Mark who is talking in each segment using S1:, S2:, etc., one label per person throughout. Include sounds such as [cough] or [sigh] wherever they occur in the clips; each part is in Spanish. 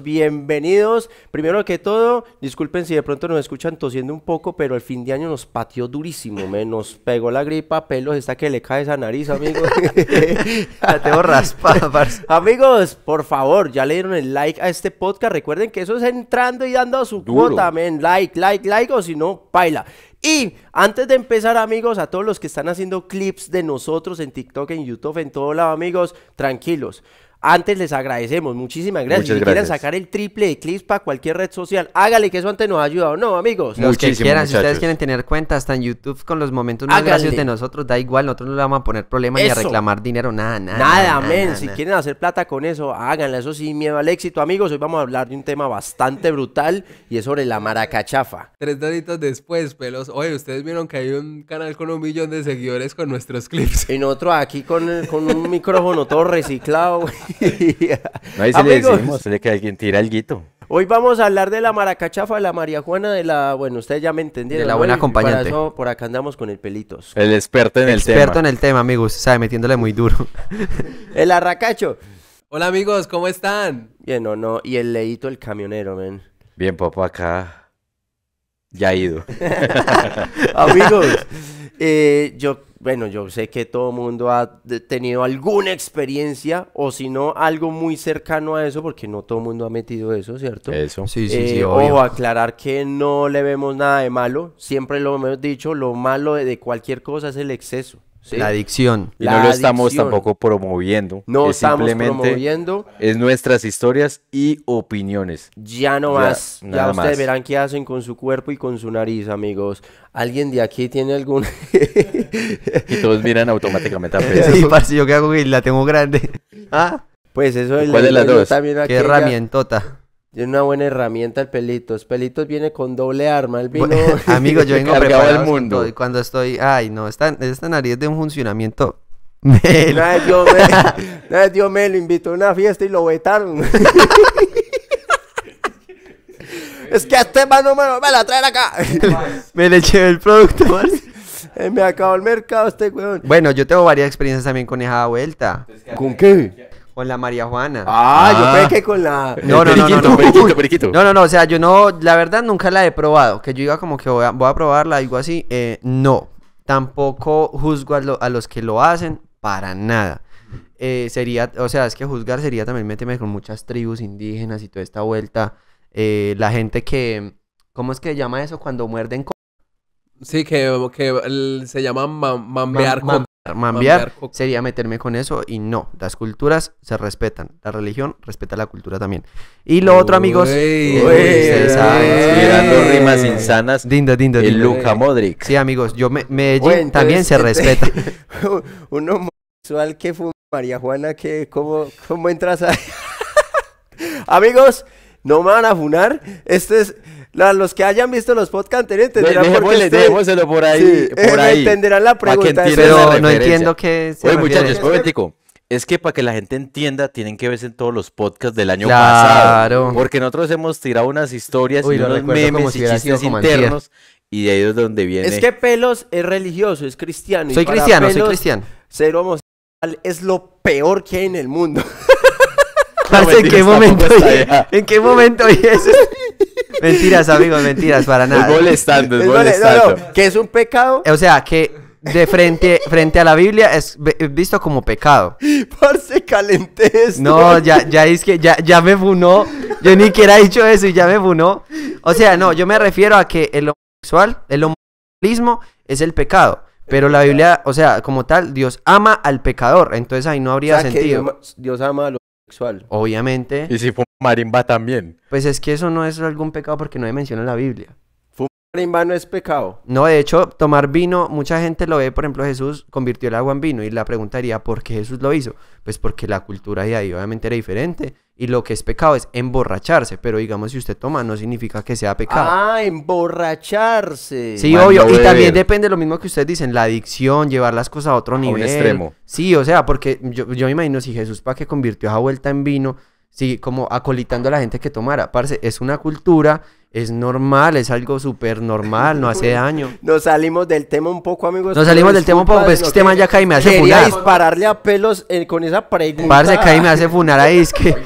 S1: Bienvenidos. Primero que todo, disculpen si de pronto nos escuchan tosiendo un poco, pero el fin de año nos pateó durísimo, me nos pegó la gripa, pelos, está que le cae esa nariz, amigos. [laughs]
S2: La tengo raspada, [laughs]
S1: amigos, por favor, ya le dieron el like a este podcast. Recuerden que eso es entrando y dando su
S3: Duro.
S1: cuota, men. Like, like, like, o si no, baila. Y antes de empezar, amigos, a todos los que están haciendo clips de nosotros en TikTok, en YouTube, en todo lado, amigos, tranquilos. Antes les agradecemos, muchísimas gracias.
S3: Muchas
S1: si quieren sacar el triple de clips para cualquier red social, hágale que eso antes nos ha ayudado, ¿no, amigos?
S2: Los que quieran, si ustedes quieren tener cuenta hasta en YouTube con los momentos más graciosos de nosotros, da igual, nosotros no le vamos a poner problema ni a reclamar dinero, nada, nada.
S1: Nada, men. si
S2: nada.
S1: quieren hacer plata con eso, háganla. Eso sí, miedo al éxito. Amigos, hoy vamos a hablar de un tema bastante brutal y es sobre la maracachafa.
S4: Tres doritos después, pelos. Oye, ustedes vieron que hay un canal con un millón de seguidores con nuestros clips.
S1: Y nosotros aquí con, con un micrófono todo reciclado. güey.
S3: No, ahí se le
S1: Amigos,
S3: decimos, se le que alguien tira el guito.
S1: Hoy vamos a hablar de la maracachafa, de la marihuana, de la... Bueno, ustedes ya me entendieron.
S2: De la
S1: ¿no?
S2: buena
S1: para eso, por acá andamos con el pelitos.
S3: El experto en el
S2: Experto
S3: tema.
S2: en el tema, amigos, sabe, metiéndole muy duro. [laughs]
S1: El arracacho.
S4: Hola amigos, ¿cómo están?
S1: Bien, o no. Y el leíto, el camionero, men.
S3: Bien, papá, acá. Ya ha ido. [laughs]
S1: Amigos, eh, yo, bueno, yo sé que todo mundo ha tenido alguna experiencia o si no, algo muy cercano a eso, porque no todo el mundo ha metido eso, ¿cierto?
S3: Eso.
S2: Sí, sí,
S1: Eh,
S2: sí,
S1: ojo,
S2: obvio.
S1: aclarar que no le vemos nada de malo, siempre lo hemos dicho, lo malo de cualquier cosa es el exceso. ¿Sí?
S2: La adicción.
S3: Y
S1: La
S3: no lo estamos
S1: adicción.
S3: tampoco promoviendo.
S1: No
S3: es
S1: estamos
S3: simplemente
S1: promoviendo,
S3: es nuestras historias y opiniones.
S1: ya no
S3: Ya,
S1: más, ya ustedes
S3: más.
S1: verán qué hacen con su cuerpo y con su nariz, amigos. ¿Alguien de aquí tiene algún...
S3: Y todos miran automáticamente a [laughs] Pedro.
S2: Sí, parce, yo qué hago que la tengo grande. Ah,
S1: Pues eso es
S3: ¿Cuál de las dos?
S1: también
S2: qué
S1: aquella-
S2: herramientota.
S1: Tiene una buena herramienta el Pelitos. Pelitos viene con doble arma. El vino. [laughs]
S2: Amigos, yo [laughs] vengo preparado
S3: al
S2: con
S3: mundo.
S2: y cuando estoy, ay, no, esta, esta nariz de un funcionamiento. [laughs]
S1: Una vez Dios me, una vez Dios me lo invitó a una fiesta y lo vetaron. es que este mano me, lo- me la traen acá.
S2: Me le eché el producto,
S1: me acabó el mercado este weón.
S2: Bueno, yo tengo varias experiencias también con esa vuelta.
S1: ¿Con qué?
S2: Con la María Juana.
S1: Ah, yo
S3: Ah.
S1: pensé que con la.
S2: No, no, no, no,
S3: periquito,
S2: no.
S3: periquito, periquito.
S2: No, no, no, o sea, yo no, la verdad nunca la he probado. Que yo diga como que voy a, voy a probarla, algo así. eh, no, tampoco juzgo a, lo- a los que lo hacen para nada. Eh, sería, o sea, es que juzgar sería también meterme con muchas tribus indígenas y toda esta vuelta. Eh, la gente que, ¿cómo es que se llama eso cuando muerden?
S4: Sí, que, que el- se llama ma- mambear
S2: mam-
S4: coco.
S2: sería meterme con eso y no, las culturas se respetan, la religión respeta la cultura también. Y lo otro, amigos, ustedes saben,
S3: rimas insanas.
S2: Dindo, dindo,
S3: El. Luca Modric.
S2: Sí, amigos, yo me, Medellín
S1: Bueno,
S2: también se
S1: este-
S2: respeta. [laughs]
S1: un homosexual que fue María Juana, que ¿cómo, cómo entras a... [laughs] Amigos, no me van a funar. Este es... la- los que hayan visto los podcasts anteriores
S3: De-
S1: entenderán por qué este-
S3: dejémoselo por ahí.
S1: Sí, eh,
S3: por [laughs] ahí.
S1: entenderán la
S3: que
S1: pregunta.
S3: entiendan
S2: Pero
S3: la
S2: no entiendo qué se
S3: Oye, muchachos, momentico. Es que para que la gente entienda, tienen que verse en todos los podcasts del año
S2: Claro.
S3: pasado. Porque nosotros hemos tirado unas historias
S2: Uy,
S3: y unos memes
S2: si
S3: y chistes internos. Y de ahí es donde viene.
S1: Es que Pelos es religioso, es cristiano.
S2: Soy cristiano, soy cristiano.
S1: Ser homosexual es lo peor que hay en el mundo.
S2: ¿En qué momento. ¿En qué momento eso? [laughs] mentiras, amigos, mentiras, para
S3: Es
S2: nada.
S3: molestando, es
S1: Es vale- no,
S3: molestando.
S1: no, que es un pecado.
S2: O sea, que de frente, frente a la Biblia es visto como pecado. [laughs]
S1: Parce, calenté esto.
S2: No, ya, ya es que ya, ya me funó. Yo ni siquiera he dicho eso y ya me funó. O sea, no, yo me refiero a que el homosexual, el homofilismo es el pecado. Pero la Biblia, o sea, como tal, Dios ama al pecador. Entonces ahí no
S1: O
S2: habría
S1: que
S2: sentido.
S1: Dios, Dios ama a lo sexual.
S2: Obviamente.
S3: Y si fue marimba también.
S2: Pues es que eso no es algún pecado porque no se menciona en la Biblia.
S1: Marimba no es pecado.
S2: No, de hecho, tomar vino, mucha gente lo ve, por ejemplo, Jesús convirtió el agua en vino y la pregunta sería, ¿por qué Jesús lo hizo? Pues porque la cultura de ahí obviamente era diferente y lo que es pecado es emborracharse, pero digamos si usted toma no significa que sea pecado.
S1: Ah, emborracharse.
S2: Sí, obvio, y también depende de lo mismo que ustedes dicen, la adicción, llevar las cosas a otro
S3: un
S2: nivel.
S3: extremo.
S2: Sí, o sea, porque yo, yo me imagino si Jesús para que convirtió esa vuelta en vino, sí, como acolitando a la gente que tomara. Parce, es una cultura, es normal, es algo súper normal, no hace [laughs] daño.
S1: Nos salimos del tema un poco, amigos.
S2: Nos salimos del tema un poco, pero es que este man ya cae y me hace funar.
S1: dispararle a pelos eh, con esa pregunta.
S2: Parce, cae y me hace funar ahí, es que...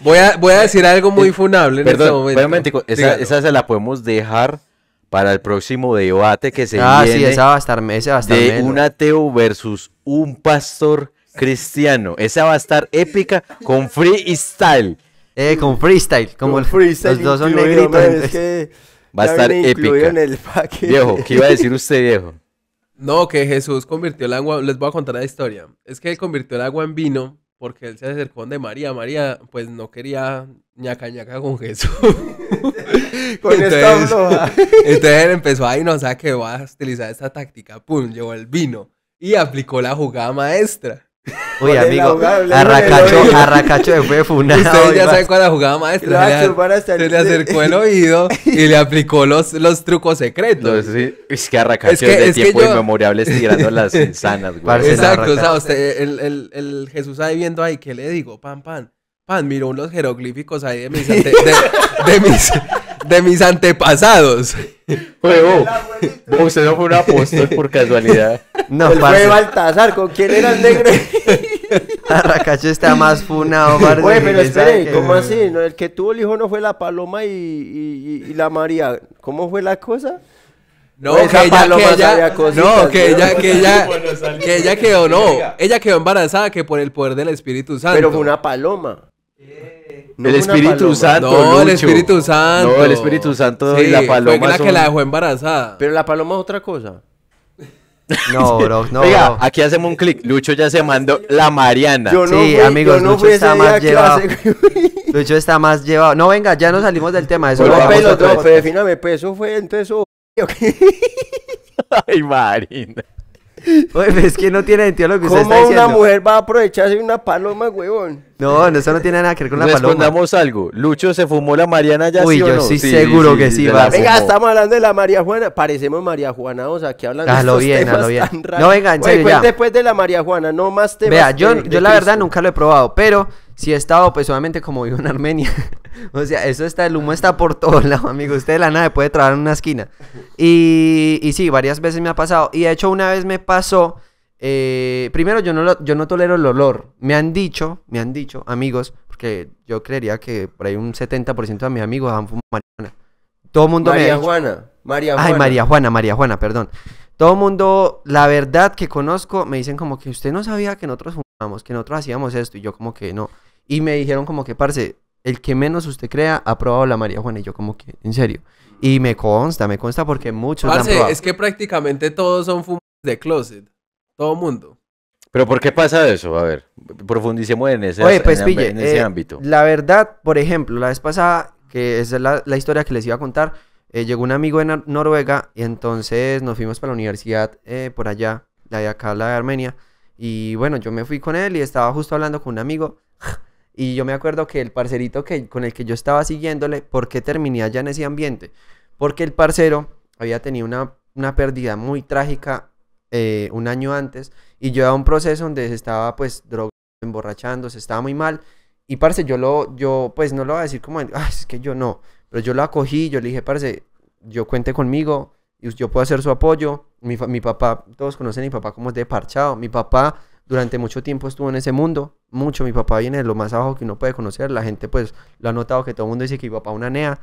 S4: Voy a, voy a decir algo muy funable en este
S3: Perdón,
S4: momento.
S3: un momentico, esa, se la podemos dejar para el próximo debate que se
S2: Ah, sí,
S3: viene
S2: esa va a estar, ese va a estar
S3: de un ateo versus un pastor cristiano. Esa va a estar épica con freestyle.
S2: Eh, con freestyle, como
S1: Con
S2: el-
S1: freestyle
S2: los dos son negritos.
S1: man, es
S2: entonces-
S1: que
S3: Va a estar épica.
S1: en el paquete.
S3: Viejo, ¿qué iba a decir usted, viejo?
S4: No, que Jesús convirtió el agua. Les voy a contar la historia. Es que él convirtió el agua en vino porque él se acercó de María. María, pues no quería ñaca ñaca con Jesús. [laughs]
S1: Con esta floja.
S4: entonces él empezó ahí, no sabe que va a utilizar esta táctica. Pum, llevó el vino y aplicó la jugada maestra.
S1: El
S2: amigo, arracacho, arracacho de fue funado.
S4: Ustedes ya saben cuál la jugada maestra. Se le, acercó el [laughs] oído y le aplicó los, los trucos
S3: No,
S4: secretos.
S3: sí, es que arracacho
S4: Es que-
S3: de
S4: es que
S3: tiempo
S4: yo-
S3: inmemoriales tirando [laughs] las insanas, güey.
S4: Exacto, o sea, usted, el, el, el Jesús ahí viendo ahí, ¿qué le digo? Pan, pan, pan, miró unos jeroglíficos ahí de mis, ante- de, de mis, de mis antepasados. [laughs]
S3: No, usted no fue un apóstol por casualidad.
S2: No,
S1: Él fue Baltasar, ¿con quién era el negro? [laughs]
S2: arracacho está más funado, parce,
S1: Oye, pero espere, ¿cómo así? No, el que tuvo el hijo no fue la paloma y, y- y- y la María. ¿Cómo fue la cosa?
S4: No,
S1: Pues
S4: que ella,
S1: paloma
S4: que ella,
S1: cositas,
S4: no, que
S1: ¿no?
S4: ella, que ella, [laughs] que ella quedó, no, ella quedó embarazada que por el poder del Espíritu Santo.
S1: Pero fue una paloma. No
S3: el Espíritu
S1: paloma.
S3: Santo.
S4: No, el. Espíritu Santo.
S3: No, el Espíritu Santo y la paloma
S4: Fue la que la dejó embarazada.
S1: Pero la paloma es otra cosa. [laughs]
S2: No, bro, no,
S3: Oiga,
S2: bro.
S3: aquí hacemos un clic. Lucho ya se mandó la Mariana.
S1: Yo no
S2: Sí,
S1: fui,
S2: amigos,
S1: yo no
S2: Lucho está más llevado.
S1: clase. [laughs]
S2: Lucho está más llevado. No, venga, ya nos salimos del tema. Eso
S1: No,
S2: lo dejamos
S1: pero,
S2: otro
S1: no, pero defíname, pues eso fue entonces eso. [laughs]
S3: Ay, Marina.
S2: Oye, es que no tiene sentido lo que usted
S1: ¿Cómo
S2: está
S1: una
S2: diciendo.
S1: mujer va a aprovecharse de una paloma, huevón?
S2: No, no, eso no tiene nada que ver con la paloma.
S3: Respondamos algo. Lucho se fumó la Mariana ya
S2: Uy,
S3: sí o
S2: yo
S3: no?
S2: sí seguro que sí, va.
S1: Venga, estamos hablando de la María Juana. Parecemos María Juana, o sea, aquí hablando
S2: Hazlo
S1: de estos
S2: bien,
S1: temas
S2: hazlo bien.
S1: tan raros.
S2: No, venga, en
S1: Oye,
S2: serio, ya.
S1: cuente después de la María Juana, no más temas.
S2: Vea, yo,
S1: de- de
S2: yo la verdad nunca lo he probado, pero si he estado, pues obviamente como vivo en Armenia. [laughs] o sea, eso está, el humo está por todos [laughs] lados, amigo. Usted de la nave puede trabajar en una esquina. Y, y sí, varias veces me ha pasado. Y de hecho, una vez me pasó. eh, primero, yo no, lo- yo no tolero el olor. Me han dicho, me han dicho, amigos, porque yo creería que por ahí un 70% de mis amigos han fumado marihuana. Todo el mundo me
S1: María
S2: ha dicho.
S1: Juana. María
S2: Ay. María Juana, María Juana, perdón. Todo el mundo, la verdad que conozco, me dicen como que usted no sabía que nosotros fumábamos, que nosotros hacíamos esto, y yo como que no. Y me dijeron como que, parce, el que menos usted crea ha probado la María Juana, y yo como que, en serio. Y me consta, me consta porque muchos la han
S4: Parce,
S2: probado.
S4: es que prácticamente todos son fumadores de closet. Todo mundo.
S3: Pero ¿por qué pasa eso? A ver, profundicemos en ese,
S2: Oye, pues
S3: en,
S2: pille,
S3: en ese
S2: eh,
S3: ámbito.
S2: La verdad, por ejemplo, la vez pasada, que esa es la, la historia que les iba a contar, eh, llegó un amigo de Nor- Noruega y entonces nos fuimos para la universidad eh, por allá, la de acá, la de Armenia. Y bueno, yo me fui con él y estaba justo hablando con un amigo. Y yo me acuerdo que el parcerito que, con el que yo estaba siguiéndole, ¿por qué terminé allá en ese ambiente? Porque el parcero había tenido una, una pérdida muy trágica eh, un año antes y yo era un proceso donde se estaba pues drogando, emborrachándose, estaba muy mal. Y parce, yo lo, yo pues no lo voy a decir como, "Ay, es que yo no, pero yo lo acogí, yo le dije, parce, yo cuente conmigo, yo puedo hacer su apoyo. Mi, mi papá, todos conocen a mi papá como es de parchado. Mi papá durante mucho tiempo estuvo en ese mundo, mucho. Mi papá viene de lo más abajo que uno puede conocer. La gente pues lo ha notado que todo el mundo dice que mi papá una nea,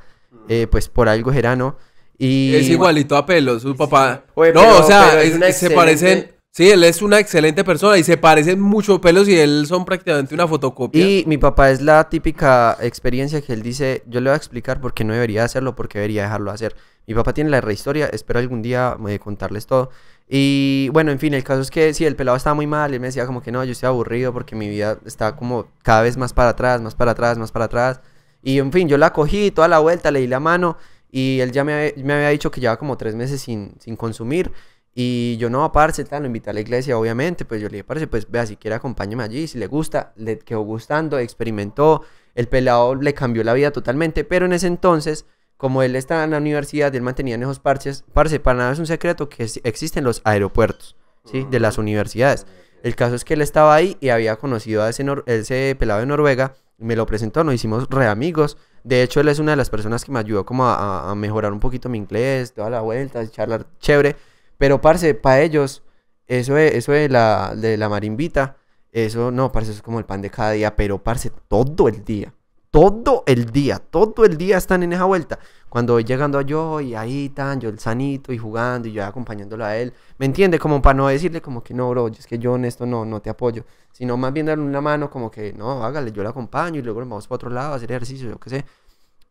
S2: eh, pues por algo gerano. Y
S4: Es igualito a pelo, su papá.
S1: Oye,
S4: no,
S1: pero-
S4: o sea,
S1: pero es
S4: se parecen. Sí, él es una excelente persona y se parecen mucho pelos y él son prácticamente una fotocopia.
S2: Y mi papá es la típica experiencia que él dice, yo le voy a explicar por qué no debería hacerlo, por qué debería dejarlo hacer. Mi papá tiene la rehistoria, espero algún día eh, contarles todo. Y bueno, en fin, el caso es que sí, el pelado estaba muy mal, él me decía como que no, yo estoy aburrido porque mi vida está como cada vez más para atrás, más para atrás, más para atrás. Y en fin, yo la cogí toda la vuelta, le di la mano y él ya me, había- me dicho que llevaba como tres meses sin, sin consumir. Y yo no, parce, tal, lo invité a la iglesia, obviamente. Pues yo le dije, parce, pues vea, si quiere acompáñeme allí, si le gusta, le quedó gustando, experimentó. El pelado le cambió la vida totalmente. Pero en ese entonces, como él estaba en la universidad, él mantenía en esos parches. Parce, para nada es un secreto que existen los aeropuertos, ¿sí? De las universidades. El caso es que él estaba ahí y había conocido a ese, ese pelado de Noruega. me lo presentó, nos hicimos re amigos. De hecho, él es una de las personas que me ayudó como a, mejorar un poquito mi inglés, toda la vuelta, charlar chévere. Pero, parce, para ellos, eso de, eso de la, de la marimbita, eso no, parce, es como el pan de cada día. Pero, parce, todo el día, todo el día, todo el día están en esa vuelta. Cuando voy llegando a yo y ahí tan, yo el sanito y jugando y yo acompañándolo a él. ¿Me entiende? Como para no decirle como que no, bro, es que yo en esto no, no te apoyo. Sino más bien darle una mano como que no, hágale, yo le acompaño y luego vamos para otro lado a hacer ejercicio, yo qué sé.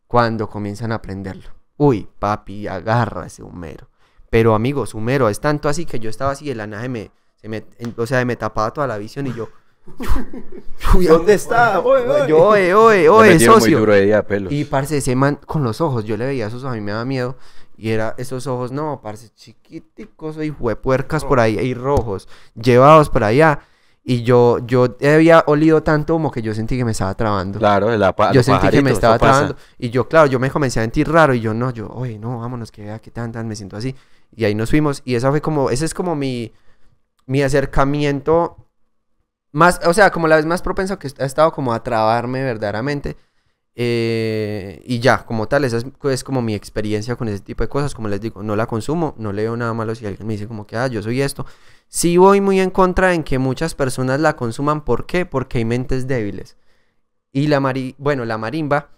S2: Cuando comienzan a aprenderlo. Uy, papi, agarra ese humero. Pero amigos, humero, es tanto así que yo estaba así, el anaje me, se me, o sea, me tapaba toda la visión y yo...
S1: ¿Dónde está? Oye, oye.
S2: Yo, oye, oye, oye,
S3: muy
S2: socio.
S3: duro de día, pelos.
S2: Y parce, ese man con los ojos, yo le veía esos ojos, a mí me daba miedo. Y era esos ojos, no, parce, chiquiticos y huepuercas por ahí, y rojos, llevados por allá. Y yo, yo había olido tanto como que yo sentí que me estaba trabando.
S3: Claro, la pa-
S2: yo sentí que me estaba
S3: pasa.
S2: trabando. Y yo, claro, yo me comencé a sentir raro. Y yo, no, yo, oye, no, vámonos, que vea que tan, tan, me siento así. Y ahí nos fuimos. Y esa fue como, ese es como mi, mi acercamiento más, o sea, como la vez más propensa que ha estado como a trabarme verdaderamente. Eh, y ya, como tal, esa es, es como mi experiencia con ese tipo de cosas. Como les digo, no la consumo, no leo nada malo si alguien me dice como que, ah, yo soy esto. Sí voy muy en contra en que muchas personas la consuman. ¿Por qué? Porque hay mentes débiles. Y la mari bueno, la marimba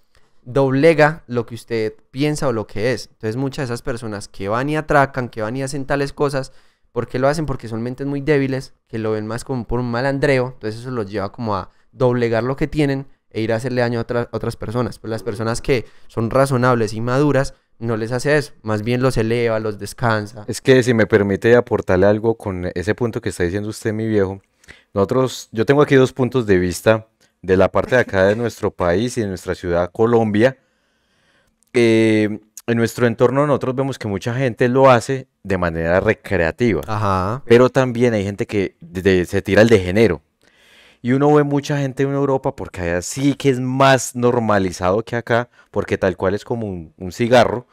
S2: doblega lo que usted piensa o lo que es. Entonces muchas de esas personas que van y atracan, que van y hacen tales cosas, ¿por qué lo hacen? Porque son mentes muy débiles, que lo ven más como por un malandreo, entonces eso los lleva como a doblegar lo que tienen e ir a hacerle daño a otra- otras personas. Pues las personas que son razonables y maduras, no les hace eso, más bien los eleva, los descansa.
S3: Es que si me permite aportarle algo con ese punto que está diciendo usted, mi viejo. Nosotros, yo tengo aquí dos puntos de vista de la parte de acá de nuestro país y de nuestra ciudad, Colombia. Eh, en nuestro entorno nosotros vemos que mucha gente lo hace de manera recreativa,
S2: Ajá.
S3: pero también hay gente que de- de- se tira el de género. Y uno ve mucha gente en Europa porque allá sí que es más normalizado que acá, porque tal cual es como un, un cigarro.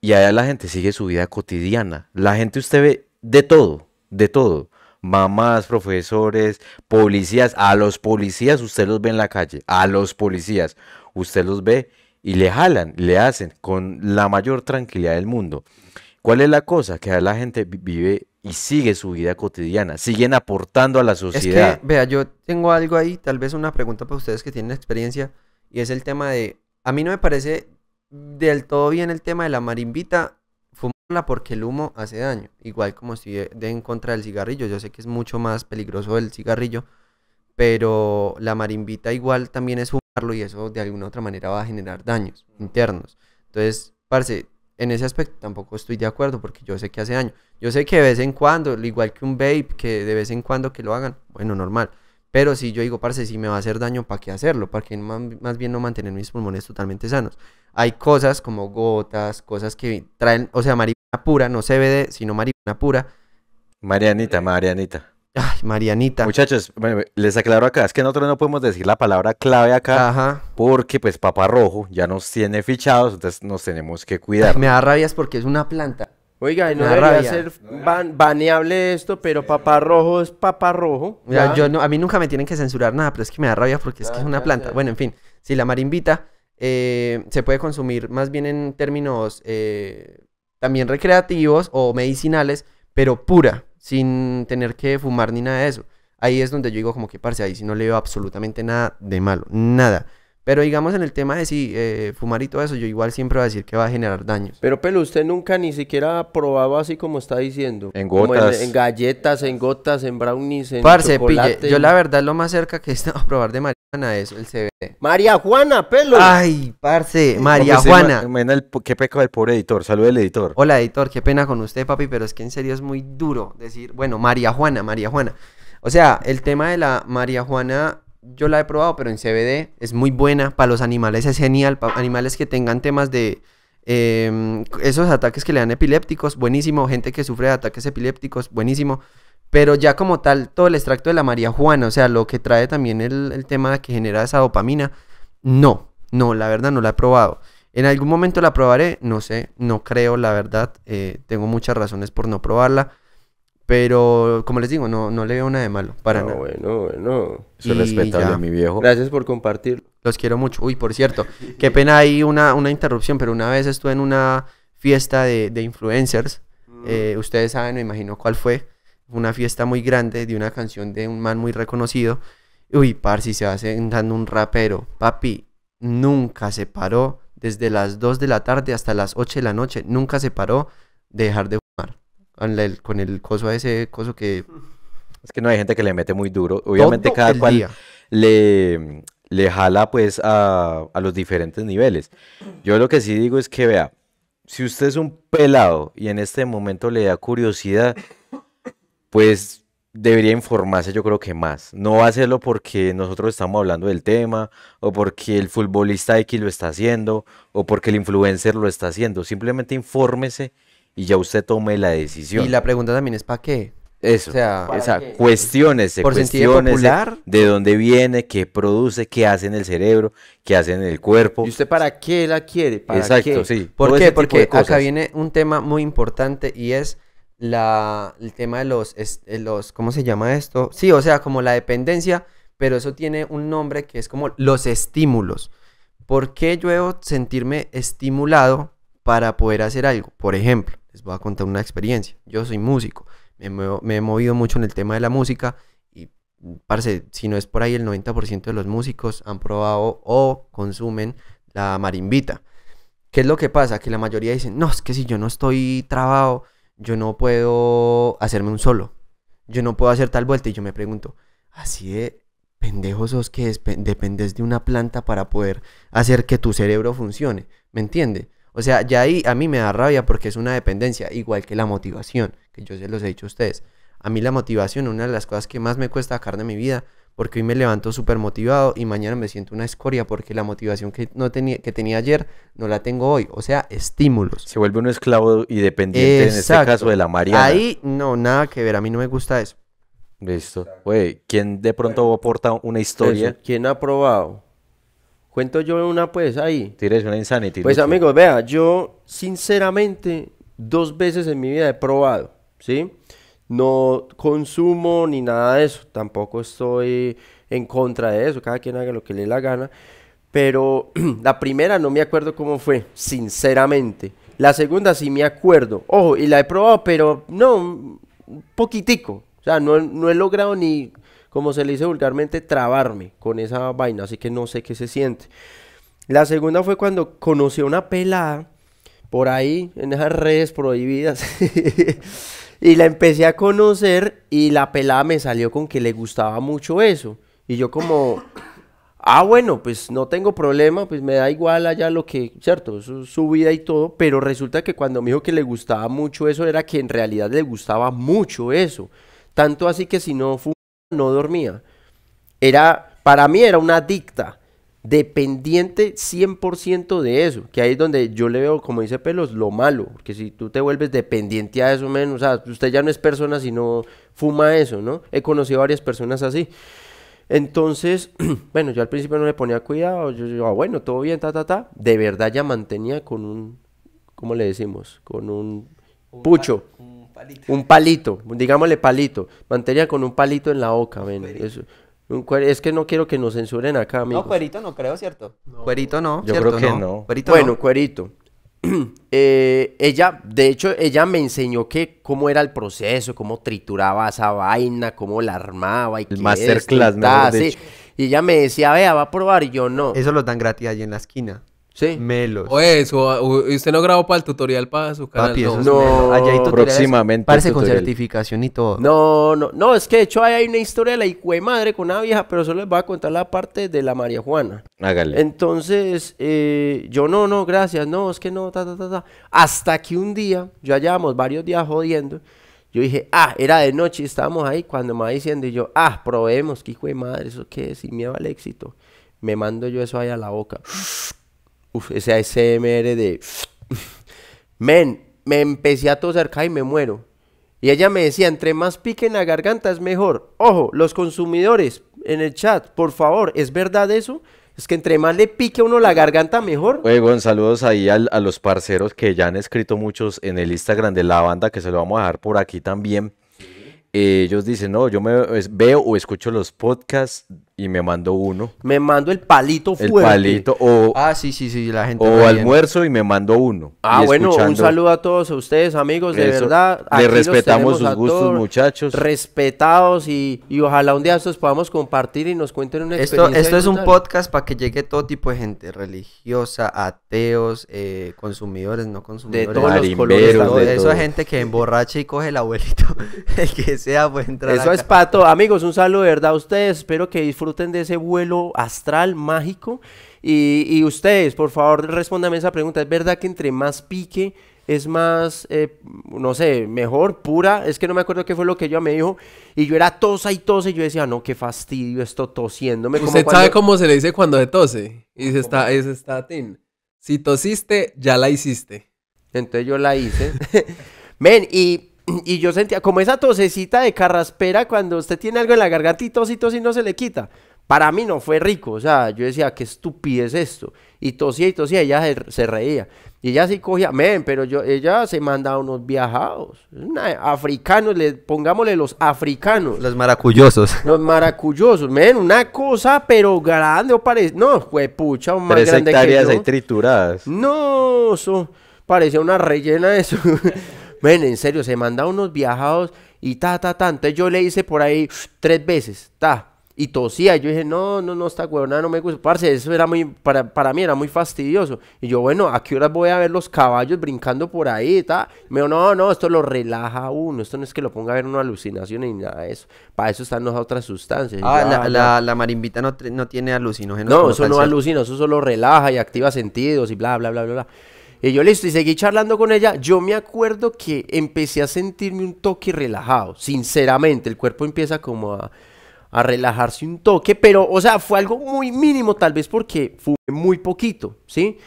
S3: Y allá la gente sigue su vida cotidiana. La gente usted ve de todo, de todo. Mamás, profesores, policías. A los policías usted los ve en la calle. A los policías usted los ve y le jalan, le hacen con la mayor tranquilidad del mundo. ¿Cuál es la cosa? Que la gente vi- vive y sigue su vida cotidiana. Siguen aportando a la
S2: Es
S3: sociedad.
S2: que, vea, yo tengo algo ahí, tal vez una pregunta para ustedes que tienen experiencia, y es el tema de, a mí no me parece del todo bien el tema de la marimbita, fumarla porque el humo hace daño, igual como estoy de, de en contra del cigarrillo, yo sé que es mucho más peligroso el cigarrillo, pero la marimbita igual también es fumarlo y eso de alguna otra manera va a generar daños internos. Entonces, parce, en ese aspecto tampoco estoy de acuerdo porque yo sé que hace daño. Yo sé que de vez en cuando, al igual que un vape, que de vez en cuando que lo hagan, bueno, normal. Pero si yo digo, parce, si me va a hacer daño, ¿para qué hacerlo? ¿Para qué más bien no mantener mis pulmones totalmente sanos? Hay cosas como gotas, cosas que traen, o sea, marihuana pura, no CBD, sino marihuana pura.
S3: Marianita, Marianita.
S2: Ay, Marianita.
S3: Muchachos, bueno, les aclaro acá, es que nosotros no podemos decir la palabra clave acá
S2: Ajá.
S3: porque pues Papá Rojo ya nos tiene fichados, entonces nos tenemos que cuidar.
S2: Me da rabias porque es una planta.
S1: Oiga, y no
S2: Me da
S1: debería
S2: rabia.
S1: ser ban- baneable esto, pero papá rojo es papá rojo. Ya.
S2: yo no, a mí nunca me tienen que censurar nada, pero es que me da rabia porque es que es una planta. Bueno, en fin, si la marimbita eh, se puede consumir más bien en términos eh, también recreativos o medicinales, pero pura, sin tener que fumar ni nada de eso. Ahí es donde yo digo como que, parce, ahí sí no le veo absolutamente nada de malo, nada. Pero digamos en el tema de si eh, fumar y todo eso, yo igual siempre voy a decir que va a generar daños.
S1: Pero Pelo, usted nunca ni siquiera ha probado así como está diciendo.
S3: En gotas.
S1: En, galletas, en gotas, en brownies, en
S2: Parce, pille,
S1: chocolate.
S2: yo la verdad lo más cerca que he estado a probar de marihuana es el CBD.
S1: María Juana, Pelo.
S2: Ay, parce, María
S3: Hombre, se
S2: Juana.
S3: imagina el qué pecado del pobre editor, saludos al editor.
S2: Hola, editor, qué pena con usted, papi, pero es que en serio es muy duro decir, bueno, María Juana, María Juana. O sea, el tema de la María Juana, yo la he probado, pero en CBD es muy buena. Para los animales es genial. Para animales que tengan temas de em, esos ataques que le dan epilépticos, buenísimo. Gente que sufre de ataques epilépticos, buenísimo. Pero ya como tal, todo el extracto de la María Juana, o sea, lo que trae también el, el tema que genera esa dopamina, no, no, la verdad no la he probado. En algún momento la probaré, no sé, no creo, la verdad. eh, tengo muchas razones por no probarla. Pero, como les digo, no, no le veo nada de malo, para
S1: No,
S2: nada.
S1: bueno, bueno.
S3: Eso es respetable,
S2: ya.
S3: mi viejo.
S1: Gracias por compartir.
S2: Los quiero mucho. Uy, por cierto, qué pena ahí una, una interrupción, pero una vez estuve en una fiesta de, de influencers. eh, ustedes saben, me imagino cuál fue. Una fiesta muy grande de una canción de un man muy reconocido. Uy, parce, se va sentando un rapero. Papi, nunca se paró desde las 2 de la tarde hasta las 8 de la noche. Nunca se paró de dejar de fumar. Con el, con el coso ese, coso que... [laughs]
S3: Es que no hay gente que le mete muy duro. Obviamente cada cual
S2: día.
S3: le, le jala pues a, a los diferentes niveles. Yo lo que sí digo es que vea, si usted es un pelado y en este momento le da curiosidad, pues debería informarse yo creo que más. No va a hacerlo porque nosotros estamos hablando del tema o porque el futbolista X lo está haciendo o porque el influencer lo está haciendo. Simplemente infórmese y ya usted tome la decisión.
S2: Y la pregunta también es ¿para qué?
S3: Eso,
S2: o sea,
S1: ¿para
S3: esa, cuestiones,
S2: Por sentido
S3: cuestiones
S2: popular.
S3: de dónde viene, qué produce, qué hace en el cerebro, qué hace en el cuerpo.
S1: ¿Y usted para qué la quiere? ¿Para
S3: Exacto,
S1: qué?
S3: sí.
S2: ¿Por qué? Porque acá viene un tema muy importante y es la, el tema de los, es- los, ¿cómo se llama esto? Sí, o sea, como la dependencia, pero eso tiene un nombre que es como los estímulos. ¿Por qué yo debo sentirme estimulado para poder hacer algo? Por ejemplo, les voy a contar una experiencia. Yo soy músico, me, me he movido mucho en el tema de la música y, parce, si no es por ahí el 90% de los músicos han probado o consumen la marimbita. ¿Qué es lo que pasa? Que la mayoría dicen, no, es que si yo no estoy trabado, yo no puedo hacerme un solo. Yo no puedo hacer tal vuelta. Y yo me pregunto, así de pendejos sos que dependes de una planta para poder hacer que tu cerebro funcione. ¿Me entiende? O sea, ya ahí a mí me da rabia porque es una dependencia, igual que la motivación, que yo se los he dicho a ustedes. A mí la motivación, una de las cosas que más me cuesta sacar de mi vida, porque hoy me levanto súper motivado y mañana me siento una escoria porque la motivación que, no tenía, que tenía ayer no la tengo hoy. O sea, estímulos.
S3: Se vuelve un esclavo y dependiente en este
S2: Exacto.
S3: caso de la Mariana.
S2: Ahí no, nada que ver. A mí no me gusta eso.
S3: Listo. Güey, ¿quién de pronto aporta una historia?
S1: Eso, ¿Quién ha probado? Cuento yo una pues ahí.
S3: Tires una insanity.
S1: Pues amigos, vea, yo sinceramente dos veces en mi vida he probado, ¿sí? No consumo ni nada de eso, tampoco estoy en contra de eso, cada quien haga lo que le dé la gana, pero [clears throat] la primera no me acuerdo cómo fue, sinceramente. La segunda sí me acuerdo, ojo, y la he probado, pero no, un poquitico, o sea, no, no he logrado ni, como se le dice vulgarmente, trabarme con esa vaina, así que no sé qué se siente. La segunda fue cuando conocí a una pelada por ahí en esas redes prohibidas [laughs] y la empecé a conocer y la pelada me salió con que le gustaba mucho eso. Y yo como ah bueno pues no tengo problema pues me da igual allá lo que cierto su vida y todo pero resulta que cuando me dijo que le gustaba mucho eso era que en realidad le gustaba mucho eso. Tanto así que si no fumaba no dormía. Era, para mí era una adicta, dependiente 100% de eso, que ahí es donde yo le veo, como dice Pelos, lo malo, porque si tú te vuelves dependiente a eso, menos, o sea, usted ya no es persona, sino fuma eso, ¿no? He conocido varias personas así. Entonces, [clears throat] bueno, yo al principio no le ponía cuidado, yo, yo, ah, bueno, todo bien, ta, ta, ta. De verdad ya mantenía con un, ¿cómo le decimos? Con un pucho. Un palito, digámosle palito. Mantenía con un palito en la boca, ven. eso. Un cuer- es que no quiero que nos censuren acá, amigos.
S2: No, cuerito no creo, ¿cierto? Cuerito no,
S3: Yo
S2: ¿cierto?
S3: creo que no.
S2: Cuerito
S1: bueno,
S2: no.
S1: cuerito. [clears throat] Eh, ella, de hecho, ella me enseñó que cómo era el proceso, cómo trituraba esa vaina, cómo la armaba y
S3: El masterclass,
S1: esto y ta, sí. Y ella me decía, vea, va a probar, y yo no.
S2: Eso lo dan gratis allí en la esquina.
S1: Sí.
S2: Melos.
S4: O eso, o- y usted no grabó para el tutorial para su canal.
S2: Papi, eso es
S1: No,
S2: melo. Allá hay tutoriales,
S3: próximamente
S2: Parece con
S3: tutorial.
S2: certificación y todo.
S1: No, no, no, es que de hecho ahí hay una historia de la hijue madre con una vieja, pero solo les voy a contar la parte de la María Juana.
S3: Hágale.
S1: Entonces, eh, yo no, no, gracias, no, es que no, ta, ta, ta, ta. Hasta que un día, ya llevamos varios días jodiendo, yo dije, ah, era de noche y estábamos ahí cuando me va diciendo y yo, ah, probemos, que hijo de madre, eso qué es, sin miedo al éxito. Me mando yo eso ahí a la boca. Uf, ese ASMR de... [laughs] Men, me empecé a toser acá y me muero. Y ella me decía, entre más pique en la garganta es mejor. Ojo, los consumidores en el chat, por favor, ¿es verdad eso? Es que entre más le pique a uno la garganta mejor.
S3: Oye, Gon, saludos ahí al- a los parceros que ya han escrito muchos en el Instagram de la banda, que se lo vamos a dejar por aquí también. eh, ellos dicen, no, yo me veo o escucho los podcasts y me mando uno,
S1: Me mando el palito
S3: el
S1: fuerte.
S3: palito, o,
S2: Ah, sí, sí, sí, la gente.
S3: o almuerzo y me mando uno.
S1: Ah,
S3: y
S1: bueno, un saludo a todos ustedes, amigos, de
S3: eso.
S1: verdad.
S3: Le respetamos sus gustos,
S1: todos,
S3: muchachos.
S1: Respetados y, y ojalá un día estos podamos compartir y nos cuenten una
S2: Esto,
S1: experiencia.
S2: esto es un podcast para que llegue todo tipo de gente, religiosa, ateos, eh, consumidores, no consumidores.
S1: todos los colores.
S2: Todo
S3: de
S2: eso es gente que emborracha y coge el abuelito, [laughs] el que sea, puede entrar
S1: Eso es
S2: acá.
S1: pato. Amigos, un saludo de verdad a ustedes. Espero que disfruten de ese vuelo astral mágico. Y, y ustedes, por favor, respóndame esa pregunta. ¿Es verdad que entre más pique es más, eh, no sé, mejor, pura? Es que no me acuerdo qué fue lo que ella me dijo. Y yo era tosa y tosa y yo decía, no, qué fastidio esto tosiéndome. como
S4: ¿Usted
S1: cuando-
S4: sabe cómo se le dice cuando se tose? Y se está, es estatín. Si tosiste, ya la hiciste.
S1: Entonces yo la hice. [laughs] Men, y, y yo sentía como esa tosecita de carraspera cuando usted tiene algo en la garganta y tos y tos y no se le quita. Para mí no fue rico, o sea, yo decía, qué estupidez esto. Y tosía y tosía, ella se, se reía. Y ella sí cogía, men, pero yo, ella se mandaba unos viajados. Una- africanos, le, pongámosle los africanos.
S2: Los maracuyosos.
S1: Los maracuyosos, men, una cosa, pero grande, o parece. No, fue pucha, más
S3: Tres
S1: grande que
S3: hectáreas
S1: yo.
S3: ahí trituradas.
S1: No, eso parecía una rellena de eso. [laughs] Ven, en serio, se manda unos viajados y ta, ta, ta. Entonces yo le hice por ahí tres veces, ta. Y tosía. Y yo dije, no, no, no, esta huevona no me gusta. Parce, eso era muy, para, para mí era muy fastidioso. Y yo, bueno, ¿a qué horas voy a ver los caballos brincando por ahí, ta? Me dijo, no, no, esto lo relaja a uno. Esto no es que lo ponga a ver una alucinación ni nada de eso. Para eso están las otras sustancias.
S2: Ah,
S1: yo,
S2: la,
S1: "Ah, ya".
S2: la, la marimbita no, no tiene alucinógenos.
S1: No, eso no alucina, eso solo relaja y activa sentidos y bla, bla, bla, bla, bla. Y yo listo, y seguí charlando con ella. Yo me acuerdo que empecé a sentirme un toque relajado, sinceramente. El cuerpo empieza como a, a relajarse un toque, pero, o sea, fue algo muy mínimo, tal vez porque fumé muy poquito, ¿sí?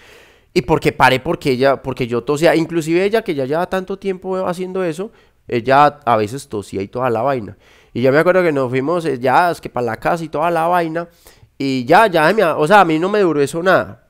S1: Y porque paré porque ella, porque yo tosía, inclusive ella que ya lleva tanto tiempo haciendo eso, ella a veces tosía y toda la vaina. Y yo me acuerdo que nos fuimos eh, ya, es que para la casa y toda la vaina, y ya, ya, o sea, a mí no me duró eso nada.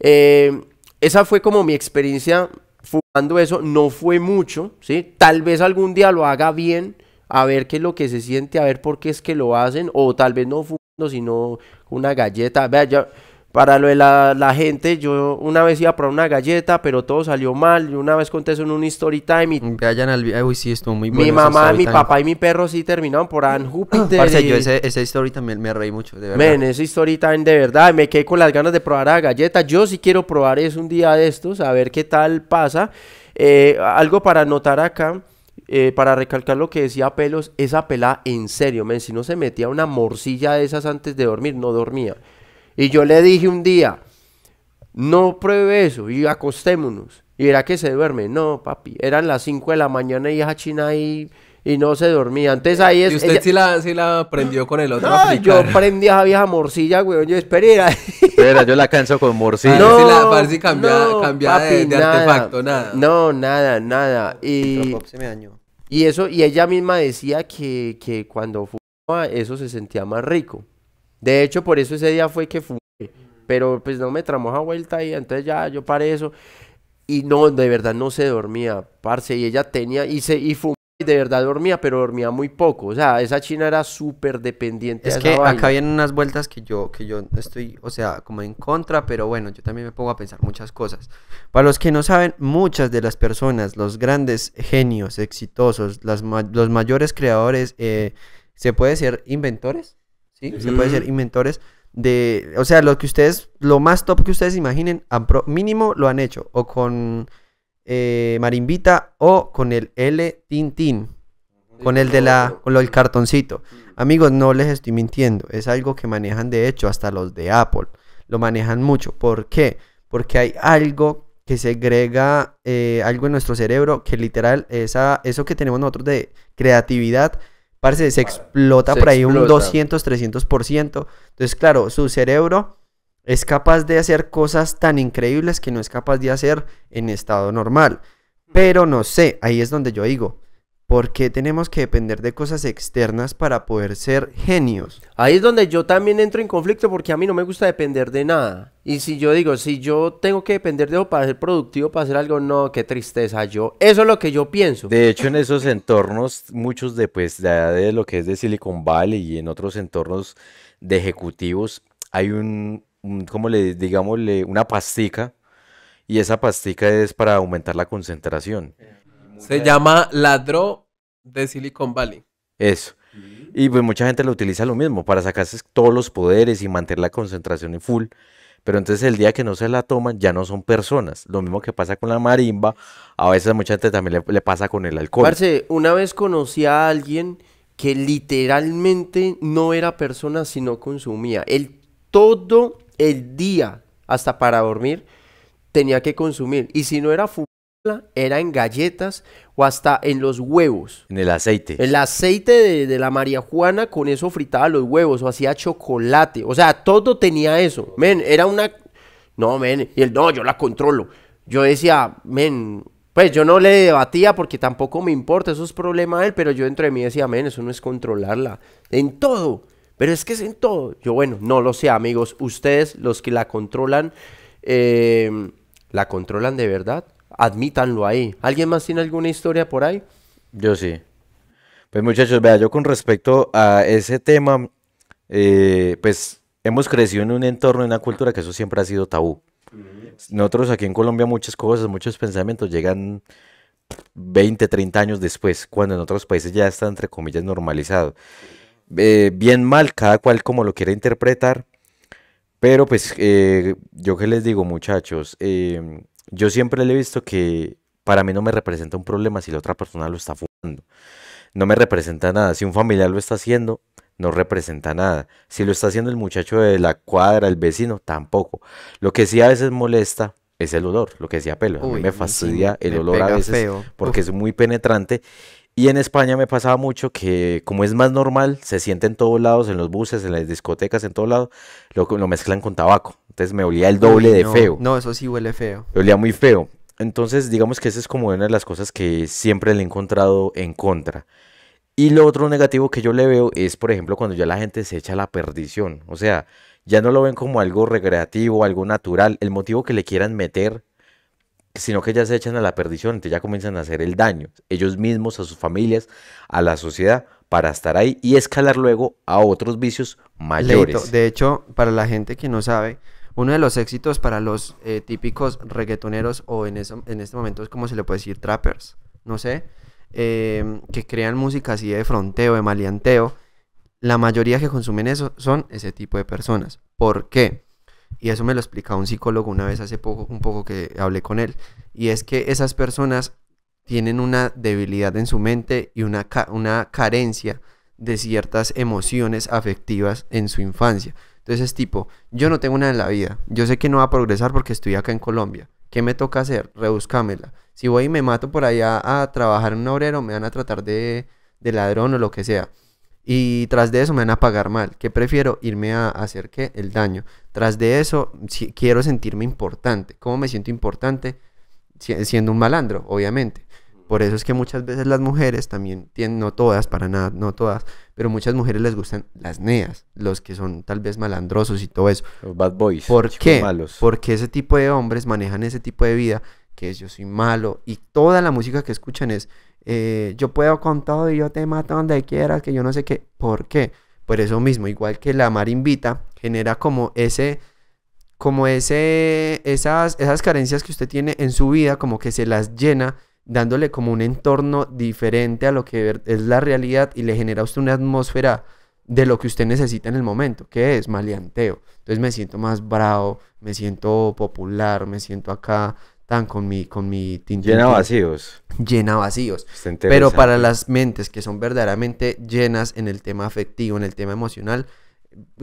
S1: Eh, esa fue como mi experiencia fumando eso, no fue mucho, ¿sí? Tal vez algún día lo haga bien, a ver qué es lo que se siente, a ver por qué es que lo hacen, o tal vez no fumando, sino una galleta. Vea, yo, para lo de la, la gente, yo una vez iba a probar una galleta, pero todo salió mal. Yo una vez conté eso en un story time y
S2: Vayan al Uy, sí, estuvo muy bueno.
S1: mi
S2: ese
S1: mamá, mi
S2: time.
S1: papá y mi perro sí terminaron por An [clears throat] Júpiter.
S2: Parce, yo
S1: y-
S2: ese, ese story también me reí mucho, de verdad.
S1: Men, esa story time de verdad, me quedé con las ganas de probar la galleta. Yo sí quiero probar eso un día de estos, a ver qué tal pasa. Eh, algo para notar acá, eh, para recalcar lo que decía Pelos, esa pelada en serio, men, si no se metía una morcilla de esas antes de dormir, no dormía. Y yo le dije un día, no pruebe eso y acostémonos. Y era que se duerme. No, papi, eran las 5 de la mañana y esa china ahí y no se dormía. Entonces ahí es...
S4: Y usted
S1: ella-
S4: sí, la, sí la prendió con el otro
S1: Ay, yo prendí a esa vieja morcilla, weón. Yo esperé.
S3: Espera, yo la canso con morcilla.
S4: No. si la- parece cambia- cambia de- de
S1: nada.
S4: artefacto, nada.
S1: No, nada, nada. Y,
S2: se me dañó.
S1: y eso, y ella misma decía que, que cuando fumaba eso se sentía más rico. De hecho, por eso ese día fue que fumé. Pero pues no me tramó esa vuelta ahí, entonces ya yo paré eso. Y no, de verdad no se dormía, parce. Y ella tenía, y se, y fumaba y de verdad dormía, pero dormía muy poco. O sea, esa china era súper dependiente
S2: Es
S1: de
S2: que
S1: esa
S2: acá vienen unas vueltas que yo, que yo estoy, o sea, como en contra, pero bueno, yo también me pongo a pensar muchas cosas. Para los que no saben, muchas de las personas, los grandes genios exitosos, las los mayores creadores, eh, se puede ser inventores, ¿sí? Se puede ser
S1: Ujú.
S2: inventores de, o sea, lo que ustedes, lo más top que ustedes imaginen, pro- mínimo lo han hecho, o con eh, Marimbita o con el L Tintín. Con el de la, con lo del cartoncito. Amigos, no les estoy mintiendo. Es algo que manejan de hecho hasta los de Apple. Lo manejan mucho. ¿Por qué? Porque hay algo que segrega eh, algo en nuestro cerebro que literal, esa, eso que tenemos nosotros de creatividad, parece se explota
S1: Se
S2: por ahí un
S1: explota.
S2: 200, 300%. Entonces, claro, su cerebro es capaz de hacer cosas tan increíbles que no es capaz de hacer en estado normal. Pero no sé, ahí es donde yo digo, ¿Por qué tenemos que depender de cosas externas para poder ser genios?
S1: Ahí es donde yo también entro en conflicto porque a mí no me gusta depender de nada. Y si yo digo, si yo tengo que depender de algo para ser productivo, para hacer algo, no, qué tristeza yo. Eso es lo que yo pienso.
S3: De hecho, en esos entornos, muchos de, pues, de, de lo que es de Silicon Valley y en otros entornos de ejecutivos, hay un, un como le digámosle, una pastica. Y esa pastica es para aumentar la concentración.
S4: Se llama ladro de Silicon Valley.
S3: Eso. Y pues mucha gente lo utiliza lo mismo, para sacarse todos los poderes y mantener la concentración en full. Pero entonces el día que no se la toman ya no son personas. Lo mismo que pasa con la marimba, a veces a mucha gente también le, le pasa con el alcohol.
S1: Parce, una vez conocí a alguien que literalmente no era persona, sino consumía. Él todo el día, hasta para dormir, tenía que consumir. Y si no era fumar, era en galletas o hasta en los huevos.
S3: En el aceite.
S1: El aceite de, de la María Juana, con eso fritaba los huevos o hacía chocolate. O sea, todo tenía eso. Men, era una... No, men. Y él, no, yo la controlo. Yo decía, men, pues yo no le debatía porque tampoco me importa, eso es problema de él, pero yo dentro de mí decía, men, eso no es controlarla. En todo. Pero es que es en todo. Yo, bueno, no lo sé, amigos. Ustedes, los que la controlan, eh, ¿la controlan de verdad? Admítanlo ahí. ¿Alguien más tiene alguna historia por ahí?
S3: Yo sí. Pues muchachos, vea, yo con respecto a ese tema, eh, pues hemos crecido en un entorno, en una cultura que eso siempre ha sido tabú. Nosotros aquí en Colombia muchas cosas, muchos pensamientos llegan 20, 30 años después, cuando en otros países ya está entre comillas normalizado. Eh, bien mal, cada cual como lo quiera interpretar, pero pues eh, yo que les digo muchachos, eh, yo siempre le he visto que para mí no me representa un problema si la otra persona lo está fumando. No me representa nada. Si un familiar lo está haciendo, no representa nada. Si lo está haciendo el muchacho de la cuadra, el vecino, tampoco. Lo que sí a veces molesta es el olor, lo que decía Pelo. A mí
S2: Uy,
S3: me
S2: sí
S3: fastidia el
S2: me
S3: olor a veces
S2: feo.
S3: porque
S2: Uf.
S3: es muy penetrante. Y en España me pasaba mucho que como es más normal, se siente en todos lados, en los buses, en las discotecas, en todos lados, lo, lo mezclan con tabaco. Entonces me olía el doble
S2: Uy,
S3: de feo.
S2: No, eso sí huele feo.
S3: Me olía muy feo. Entonces, digamos que esa es como una de las cosas que siempre le he encontrado en contra. Y lo otro negativo que yo le veo es, por ejemplo, cuando ya la gente se echa a la perdición. O sea, ya no lo ven como algo recreativo, algo natural, el motivo que le quieran meter, sino que ya se echan a la perdición, entonces ya comienzan a hacer el daño, ellos mismos, a sus familias, a la sociedad, para estar ahí y escalar luego a otros vicios mayores.
S2: de hecho, para la gente que no sabe, uno de los éxitos para los eh, típicos reggaetoneros o en, eso, en este momento es como se le puede decir trappers, no sé, eh, que crean música así de fronteo, de maleanteo, la mayoría que consumen eso son ese tipo de personas. ¿Por qué? Y eso me lo explicaba un psicólogo una vez hace poco, un poco que hablé con él. Y es que esas personas tienen una debilidad en su mente y una, una carencia de ciertas emociones afectivas en su infancia. Entonces es tipo, yo no tengo nada en la vida, yo sé que no va a progresar porque estoy acá en Colombia. ¿Qué me toca hacer? Rebuscámela. Si voy y me mato por allá a trabajar en un obrero, me van a tratar de, de ladrón o lo que sea. Y tras de eso me van a pagar mal. ¿Qué prefiero? Irme a, hacer qué? El daño. Tras de eso, si- quiero sentirme importante. ¿Cómo me siento importante? Si- siendo un malandro, obviamente. Por eso es que muchas veces las mujeres también tienen, no todas, para nada, no todas, pero muchas mujeres les gustan las neas, los que son tal vez malandrosos y todo eso.
S3: Los bad boys,
S2: ¿Por qué?
S3: malos.
S2: Porque ese tipo de hombres manejan ese tipo de vida que es yo soy malo y toda la música que escuchan es eh, yo puedo con todo y yo te mato donde quieras, que yo no sé qué. ¿Por qué? Por eso mismo, igual que la mar invita, genera como ese, como ese, esas, esas carencias que usted tiene en su vida, como que se las llena dándole como un entorno diferente a lo que es la realidad y le genera a usted una atmósfera de lo que usted necesita en el momento, que es maleanteo. Entonces me siento más bravo, me siento popular, me siento acá tan con mi, con mi tin, tin,
S3: Llena vacíos.
S2: llena vacíos. Pero para las mentes que son verdaderamente llenas en el tema afectivo, en el tema emocional,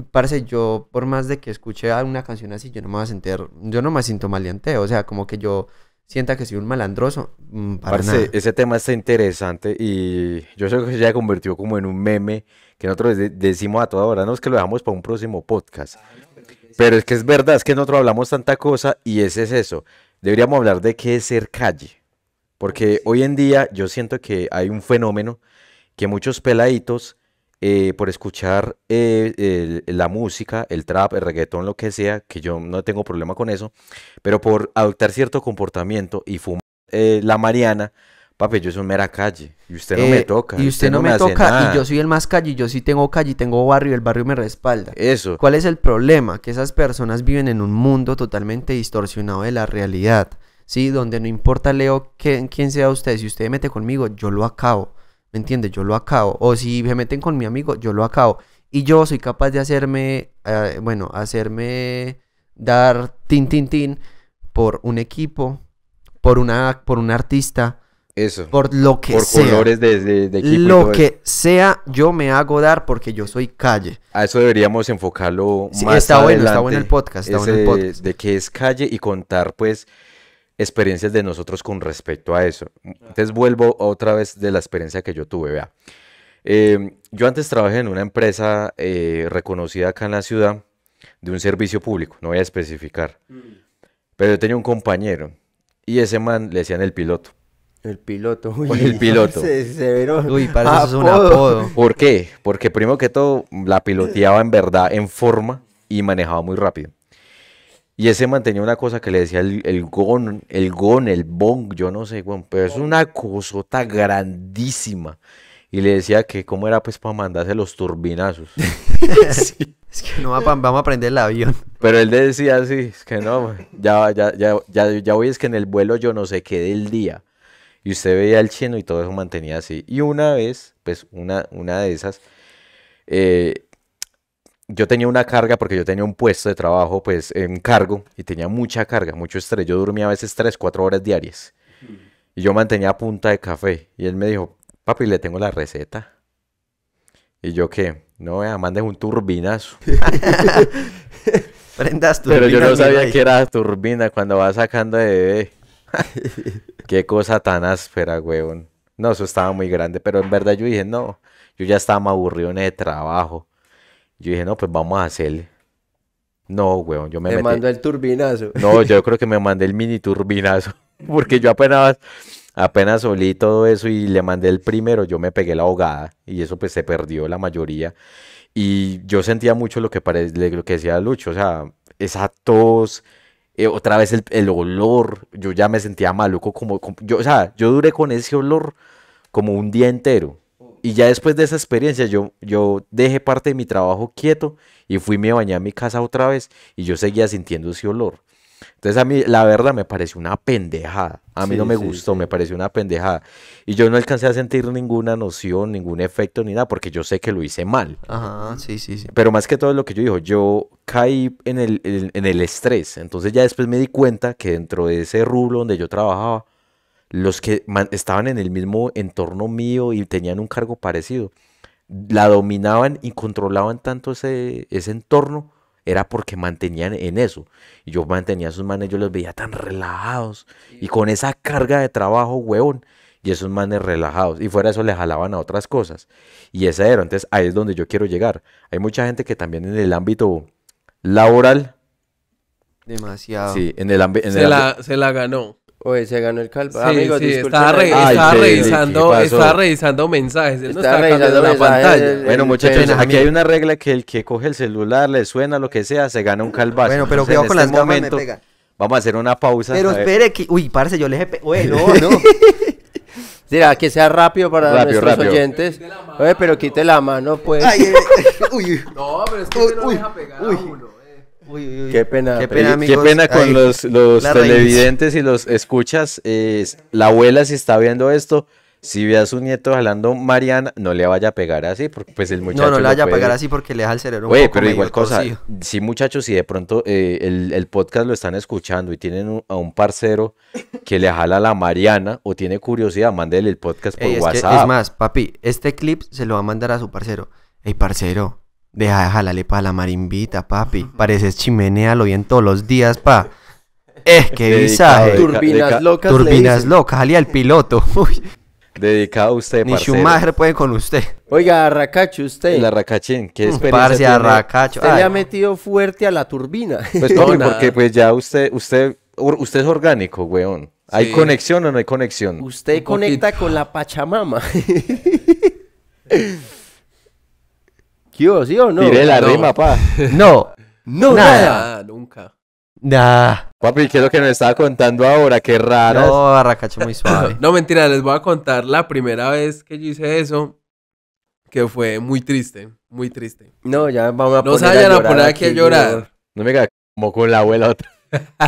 S2: parece yo, por más de que escuche una canción así, yo no me voy a sentir, yo no me siento maleanteo, o sea, como que yo sienta que soy un malandroso, mm, para
S3: Parce,
S2: nada.
S3: ese tema está interesante y yo creo que se ya convirtió como en un meme que nosotros de- decimos a toda hora, no es que lo dejamos para un próximo podcast. Pero es que es verdad, es que nosotros hablamos tanta cosa y ese es eso. Deberíamos hablar de qué es ser calle. Porque hoy en día yo siento que hay un fenómeno que muchos peladitos, eh, por escuchar eh, la música, el trap, el reggaetón, lo que sea, que yo no tengo problema con eso, pero por adoptar cierto comportamiento y fumar eh, la mariana, papi, yo soy un mera calle. Y usted no me
S2: Eh,
S3: toca.
S2: Y usted no me toca.
S3: nada.
S2: Y yo soy el más calle. y Yo sí tengo calle y tengo barrio. Y el barrio me respalda.
S3: Eso.
S2: ¿Cuál es el problema? Que esas personas viven en un mundo totalmente distorsionado de la realidad. ¿Sí? Donde no importa, Leo, que- quién sea usted. Si usted mete conmigo, yo lo acabo. ¿Me entiende? Yo lo acabo. O si se meten con mi amigo, yo lo acabo. Y yo soy capaz de hacerme, eh, bueno, hacerme dar tin, tin, tin por un equipo, por una, por un artista,
S3: Eso.
S2: por lo que
S3: Por
S2: sea.
S3: colores de, de- de equipo y
S2: Lo
S3: eso.
S2: que sea, yo me hago dar porque yo soy calle.
S3: A eso deberíamos enfocarlo
S2: Sí,
S3: más
S2: está bueno, está
S3: adelante,
S2: bueno el podcast, está bueno el podcast.
S3: De que es calle y contar, pues, experiencias de nosotros con respecto a eso. Entonces vuelvo otra vez de la experiencia que yo tuve, vea. Eh, yo antes trabajé en una empresa eh, reconocida acá en la ciudad de un servicio público, no voy a especificar. Pero yo tenía un compañero y ese man le decían el piloto.
S1: El piloto.
S3: El [laughs] piloto.
S1: Se, severo
S2: Uy, parece eso es un
S1: apodo.
S3: ¿Por qué? Porque primero que todo la piloteaba en verdad en forma y manejaba muy rápido. Y ese mantenía una cosa que le decía el, el gon, el gon, el bong, yo no sé, weón, pero es una cosota grandísima. Y le decía que cómo era pues para mandarse los turbinazos. [laughs] Sí. [laughs]
S2: Es que no vamos a aprender el avión.
S3: Pero él le decía así, es que no, ya, ya, ya, ya, ya voy, es que en el vuelo yo no sé qué del día. Y usted veía el chino y todo eso mantenía así. Y una vez, pues una, una de esas, eh, yo tenía una carga porque yo tenía un puesto de trabajo, pues en cargo, y tenía mucha carga, mucho estrés. Yo dormía a veces 3, 4 horas diarias. Y yo mantenía punta de café. Y él me dijo, papi, le tengo la receta. Y yo, ¿qué? No, vea, mande un turbinazo. [laughs]
S2: Prendas tu
S3: Pero yo no sabía que era turbina cuando va sacando de bebé. [laughs] Qué cosa tan áspera, weón. No, eso estaba muy grande, pero en verdad yo dije, no, yo ya estaba más aburrido en el trabajo. Yo dije, no, pues vamos a hacerle. No, weón, yo me
S1: Me
S3: metí.
S1: mandó el turbinazo.
S3: No, yo [laughs] creo que me mandé el mini turbinazo. [laughs] Porque yo apenas, apenas olí todo eso y le mandé el primero, yo me pegué la ahogada. Y eso pues se perdió la mayoría. Y yo sentía mucho lo que, pare- lo que decía Lucho, o sea, esa tos, eh, otra vez el, el olor, yo ya me sentía maluco como, como- yo, o sea, yo duré con ese olor como un día entero. Y ya después de esa experiencia yo, yo dejé parte de mi trabajo quieto y fui me bañé a mi casa otra vez y yo seguía sintiendo ese olor. Entonces a mí la verdad me pareció una pendejada. A mí
S1: Sí,
S3: no me
S1: sí,
S3: gustó,
S1: sí.
S3: me pareció una pendejada. Y yo no alcancé a sentir ninguna noción, ningún efecto ni nada porque yo sé que lo hice mal.
S2: Ajá, sí, sí, sí.
S3: Pero más que todo lo que yo digo, yo caí en el, en, en el estrés. Entonces ya después me di cuenta que dentro de ese rubro donde yo trabajaba, los que estaban en el mismo entorno mío y tenían un cargo parecido, la dominaban y controlaban tanto ese, ese entorno, era porque mantenían en eso. Y yo mantenía a esos manes, yo los veía tan relajados y con esa carga de trabajo, huevón. Y esos manes relajados. Y fuera de eso le jalaban a otras cosas. Y ese era. Entonces ahí es donde yo quiero llegar. Hay mucha gente que también en el ámbito laboral,
S2: Demasiado.
S3: sí, en el, en
S4: Se
S3: el
S4: la, se la ganó.
S1: Oye, se ganó el calvo.
S4: Sí,
S1: Amigos,
S4: sí, estaba, re-
S1: ahí.
S3: Ay,
S4: estaba
S3: Kelly, ¿qué
S4: revisando, estaba revisando mensajes. Él no la
S1: revisando mensajes,
S4: pantalla.
S1: el-
S3: Bueno, muchachos,
S1: pena,
S3: aquí hay una regla que el que coge el celular, le suena lo que sea, se gana un calvazo.
S2: Bueno, pero cuidado con
S3: este
S2: las
S3: momento,
S2: pega.
S3: Vamos a hacer una pausa.
S2: Pero espere que... Uy, parce, yo le dije... pe- Uy, [laughs] no, no.
S1: Mira, que sea rápido para
S3: Rápido,
S1: nuestros
S3: rápido.
S1: oyentes. Oye, pero quite la mano, pues.
S2: Ay, eh, [laughs] uy, uy,
S4: No, pero es que
S2: Uy,
S4: usted no
S2: uy,
S4: deja pegar
S2: uy.
S4: a uno.
S2: Uy, uy, uy.
S1: Qué pena.
S2: Qué pena,
S3: Qué
S2: amigos.
S3: pena con
S2: Ay,
S3: los, los
S2: raíz.
S3: televidentes y los escuchas. eh, la abuela, si está viendo esto, si ve a su nieto jalando Mariana, no le vaya a pegar así, porque pues el muchacho.
S2: No, no le vaya a pegar así porque le deja el cerebro
S3: Oye, pero igual cosa,
S2: torcido.
S3: sí muchachos, si de pronto eh, el, el podcast lo están escuchando y tienen un- a un parcero que le jala la Mariana o tiene curiosidad, mándele el podcast por
S2: Ey, es, que-
S3: WhatsApp.
S2: es más, papi, este clip se lo va a mandar a su parcero. Ey, parcero, deja de jalarle pa' la marimbita, papi. Pareces chimenea, lo bien todos los días, pa. Eh, qué visaje.
S1: Turbinas locas.
S2: Turbinas locas, jalía el piloto. [laughs] Uy,
S3: Dedicado a usted,
S2: ni
S3: parcero.
S2: Schumacher puede con usted.
S1: Oiga, Arracacho, usted.
S3: La racachín, ¿qué
S2: Mm,
S3: experiencia
S2: Parce,
S3: tiene?
S2: arracacho.
S1: Usted le ha metido fuerte a la turbina.
S3: Pues [laughs] papi, porque pues ya usted, usted, usted es orgánico, weón. ¿Hay
S4: Sí.
S3: conexión o no hay conexión?
S1: Usted
S4: Un
S1: conecta con la Pachamama. [laughs] ¿Qué hubo, sí o no?
S3: Tire la
S4: No.
S3: rima, pa. [laughs]
S2: No,
S1: No,
S2: Nada.
S1: nada.
S4: Nada, nunca.
S2: nah.
S3: Papi, ¿qué es lo que nos estaba contando ahora? Qué raras.
S2: No, barracacho muy suave. [laughs]
S4: No, mentira, les voy a contar la primera vez que yo hice eso, que fue muy triste, muy triste.
S1: No, ya vamos a
S4: No se
S1: poner
S4: vayan a
S1: llorar
S4: poner aquí a llorar.
S3: No me diga como con la abuela otra.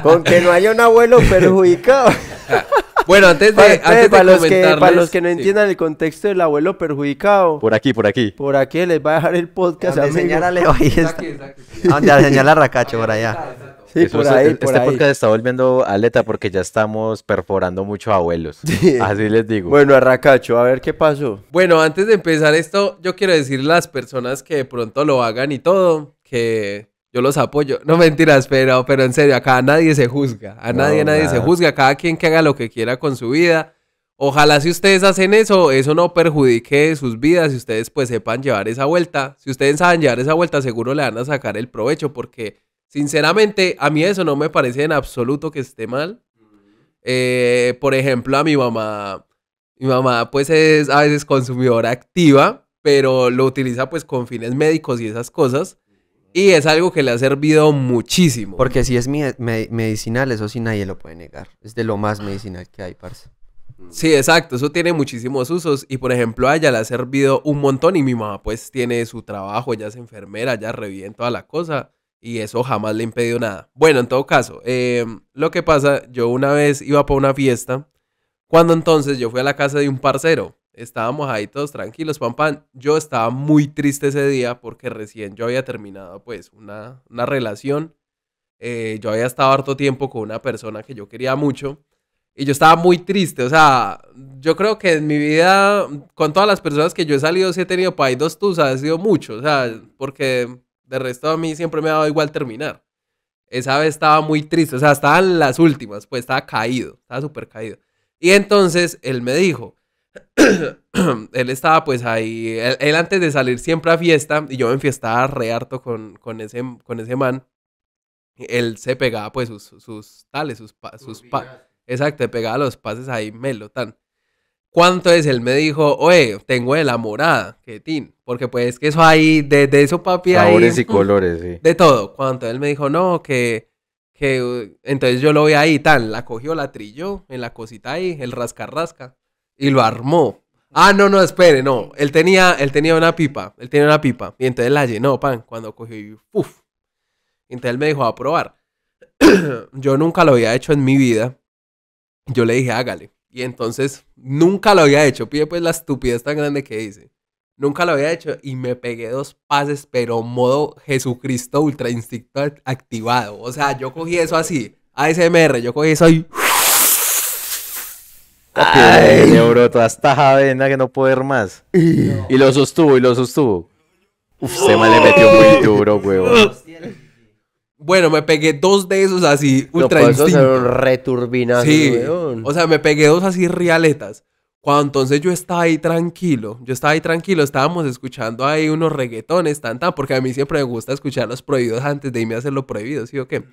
S1: Con que no haya un abuelo perjudicado. [laughs]
S4: Bueno, antes de,
S1: para,
S4: antes de
S1: para los que, para los que no
S4: sí.
S1: entiendan el contexto del abuelo perjudicado,
S3: Por aquí, por aquí.
S1: por aquí les va a dejar el podcast.
S2: Donde
S1: amigo.
S2: señala Leo, ahí
S4: Está
S2: está.
S4: aquí, está aquí.
S2: Donde señala Racacho, por allá.
S1: Sí,
S3: Eso
S1: por ahí,
S3: este
S1: por ahí.
S3: podcast está volviendo aleta porque ya estamos perforando mucho abuelos.
S1: Sí.
S3: Así les digo.
S1: Bueno, Arracacho, a ver qué pasó.
S4: Bueno, antes de empezar esto, yo quiero decirle a las personas que de pronto lo hagan y todo, que yo los apoyo. No mentiras, pero, pero en serio, acá nadie se juzga. A
S3: No,
S4: nadie, nadie se juzga. Cada quien que haga lo que quiera con su vida. Ojalá si ustedes hacen eso, eso no perjudique sus vidas y ustedes pues sepan llevar esa vuelta. Si ustedes saben llevar esa vuelta, seguro le van a sacar el provecho porque sinceramente a mí eso no me parece en absoluto que esté mal. Eh, por ejemplo, a mi mamá, mi mamá pues es a veces consumidora activa, pero lo utiliza pues con fines médicos y esas cosas. Y es algo que le ha servido muchísimo.
S2: Porque si es me- me- medicinal, eso sí nadie lo puede negar. Es de lo más medicinal que hay, parce.
S4: Sí, exacto, eso tiene muchísimos usos y por ejemplo a ella le ha servido un montón y mi mamá pues tiene su trabajo, ella es enfermera, ya revive en toda la cosa y eso jamás le ha impedido nada. Bueno, en todo caso, eh, lo que pasa, yo una vez iba para una fiesta, cuando entonces yo fui a la casa de un parcero, estábamos ahí todos tranquilos, pam, pam, yo estaba muy triste ese día porque recién yo había terminado pues una, una relación, Eh, yo había estado harto tiempo con una persona que yo quería mucho. Y yo estaba muy triste, o sea, yo creo que en mi vida, con todas las personas que yo he salido, si he tenido para ahí dos tusas, ha sido mucho, o sea, porque de resto a mí siempre me ha dado igual terminar. Esa vez estaba muy triste, o sea, estaba en las últimas, pues estaba caído, estaba súper caído. Y entonces él me dijo, [coughs] él estaba pues ahí, él, él antes de salir siempre a fiesta, y yo me enfiestaba re harto con, con, ese, con ese man, él se pegaba pues sus, sus tales, sus, pa- sus pa- Exacto, pegaba los pases ahí, melo, tan. ¿Cuánto es? Él me dijo, oye, tengo de la morada, que tin. Porque pues que eso ahí, de, de eso papi ahí.
S3: Sabores y [laughs] colores, sí.
S4: De todo. Cuánto él me dijo, no, que, que, entonces yo lo vi ahí, tan, la cogió, la trilló, en la cosita ahí, el rasca rasca, y lo armó. Ah, no, no, espere, no. Él tenía, él tenía una pipa, él tenía una pipa, y entonces la llenó, pan, cuando cogió y. Entonces él me dijo, a probar. yo nunca lo había hecho en mi vida. Yo le dije, hágale. Y entonces nunca lo había hecho. Pide pues la estupidez tan grande que hice. Nunca lo había hecho y me pegué dos pases, pero modo Jesucristo ultra instinto act- activado. O sea, yo cogí eso así, ASMR, yo cogí eso ahí.
S3: Papi, le brotó hasta javena que no poder más. Y lo sostuvo, y lo sostuvo. Uf, se me le metió muy duro, huevón.
S4: Bueno, me pegué dos de esos así, ultra
S1: hacer
S4: instinto.
S1: un returbinazo,
S4: Sí,
S1: weón.
S4: o sea, me pegué dos así realetas. Cuando entonces yo estaba ahí tranquilo, yo estaba ahí tranquilo, estábamos escuchando ahí unos reggaetones, tan tan, porque a mí siempre me gusta escuchar los prohibidos antes de irme a hacer lo prohibido, ¿sí o qué?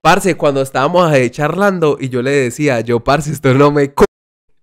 S4: Parce, cuando estábamos ahí charlando y yo le decía, yo, parce, esto no me co...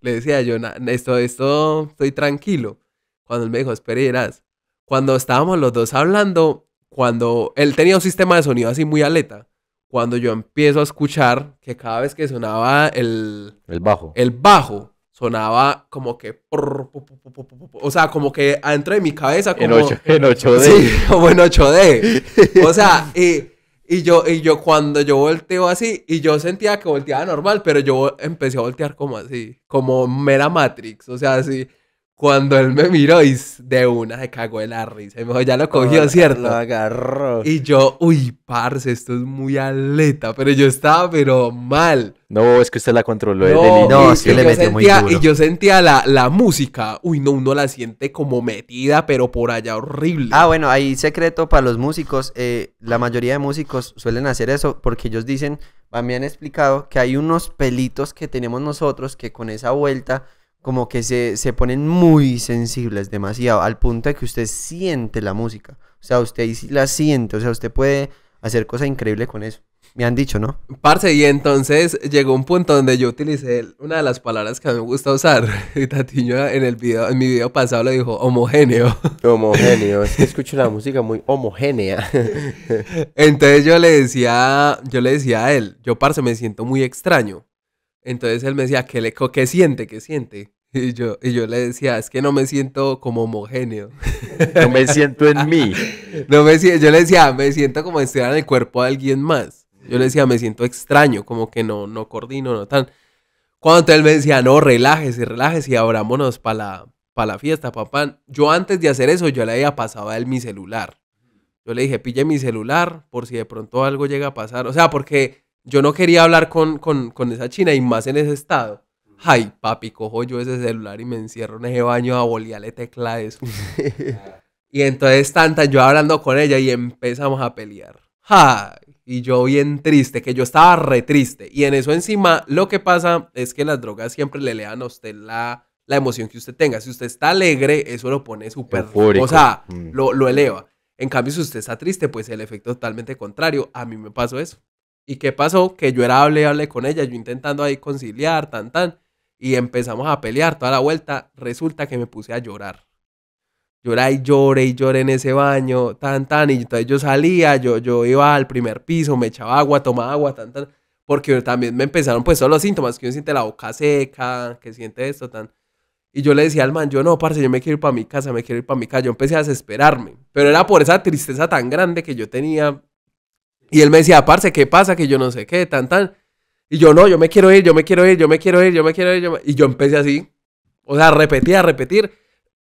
S4: Le decía yo, "Na- esto, esto, estoy tranquilo. Cuando él me dijo, verás. Cuando estábamos los dos hablando, cuando él tenía un sistema de sonido así muy aleta, cuando yo empiezo a escuchar que cada vez que sonaba el,
S3: El bajo.
S4: el bajo, sonaba como que... O sea, como que adentro de mi cabeza [laughs] como...
S3: En 8 en 8D.
S4: Sí, como en 8D. O sea, y, y yo, y yo cuando yo volteo así, y yo sentía que volteaba normal, pero yo empecé a voltear como así, como mera Matrix. O sea, así, cuando él me miró y de una se cagó de la risa. Y me dijo, ya lo cogió, ¿cierto?
S1: Lo agarró.
S4: Y yo, uy, parce, esto es muy aleta, pero yo estaba, pero mal.
S3: No, es que usted la controló
S4: No,
S3: el
S2: no,
S4: y-
S2: es que
S4: y
S2: le metió muy duro.
S4: Y yo sentía la, la música, uy, no, uno la siente como metida, pero por allá horrible.
S2: Ah, bueno, hay secreto para los músicos. eh, la mayoría de músicos suelen hacer eso porque ellos dicen, me han explicado que hay unos pelitos que tenemos nosotros que con esa vuelta como que se, se ponen muy sensibles demasiado, al punto de que usted siente la música. O sea, usted la siente, o sea, usted puede hacer cosas increíbles con eso. Me han dicho, ¿no?
S4: Parce, y entonces llegó un punto donde yo utilicé una de las palabras que a mí me gusta usar. [laughs] Y Tatiño en el video, en mi video pasado lo dijo homogéneo. [laughs]
S1: Homogéneo. Es que escucho la música muy homogénea. [laughs]
S4: Entonces yo le decía, yo le decía a él, yo parce me siento muy extraño. Entonces él me decía, ¿qué, le, qué siente? ¿Qué siente? Y yo, y yo le decía, es que no me siento como homogéneo. [laughs]
S3: No me siento en mí. [laughs]
S4: No me yo le decía, me siento como si estuviera en el cuerpo de alguien más. Yo le decía, me siento extraño, como que no, no coordino, no tan. Cuando él me decía, no, relájese, relájese y abrámonos para la, pa la fiesta, papá. Yo antes de hacer eso, yo le había pasado a él mi celular. Yo le dije, pille mi celular por si de pronto algo llega a pasar. O sea, porque yo no quería hablar con, con, con esa china y más en ese estado. Ay, papi, cojo yo ese celular y me encierro en ese baño a bolearle tecla de eso. [laughs] Y entonces tanta yo hablando con ella y empezamos a pelear. Ay, y yo bien triste, que yo estaba re triste. Y en eso encima lo que pasa es que las drogas siempre le lean a usted la, la emoción que usted tenga. Si usted está alegre, eso lo pone súper... O sea,
S3: Mm.
S4: lo, lo eleva. En cambio, si usted está triste, pues el efecto es totalmente contrario. A mí me pasó eso. ¿Y qué pasó? Que yo era hable, hable con ella, yo intentando ahí conciliar, tan, tan. Y empezamos a pelear toda la vuelta. Resulta que me puse a llorar. Lloré y lloré y lloré en ese baño, tan, tan. Y entonces yo salía, yo, yo iba al primer piso, me echaba agua, tomaba agua, tan, tan. Porque también me empezaron pues todos los síntomas, que uno siente la boca seca, que siente esto, tan. Y yo le decía al man, yo no, parce, yo me quiero ir para mi casa, me quiero ir para mi casa. Yo empecé a desesperarme. Pero era por esa tristeza tan grande que yo tenía. Y él me decía, parce, ¿qué pasa? Que yo no sé qué, tan, tan. Y yo, no, yo me quiero ir, yo me quiero ir, yo me quiero ir, yo me quiero ir. yo me-". Y yo empecé así. O sea, repetía, repetir.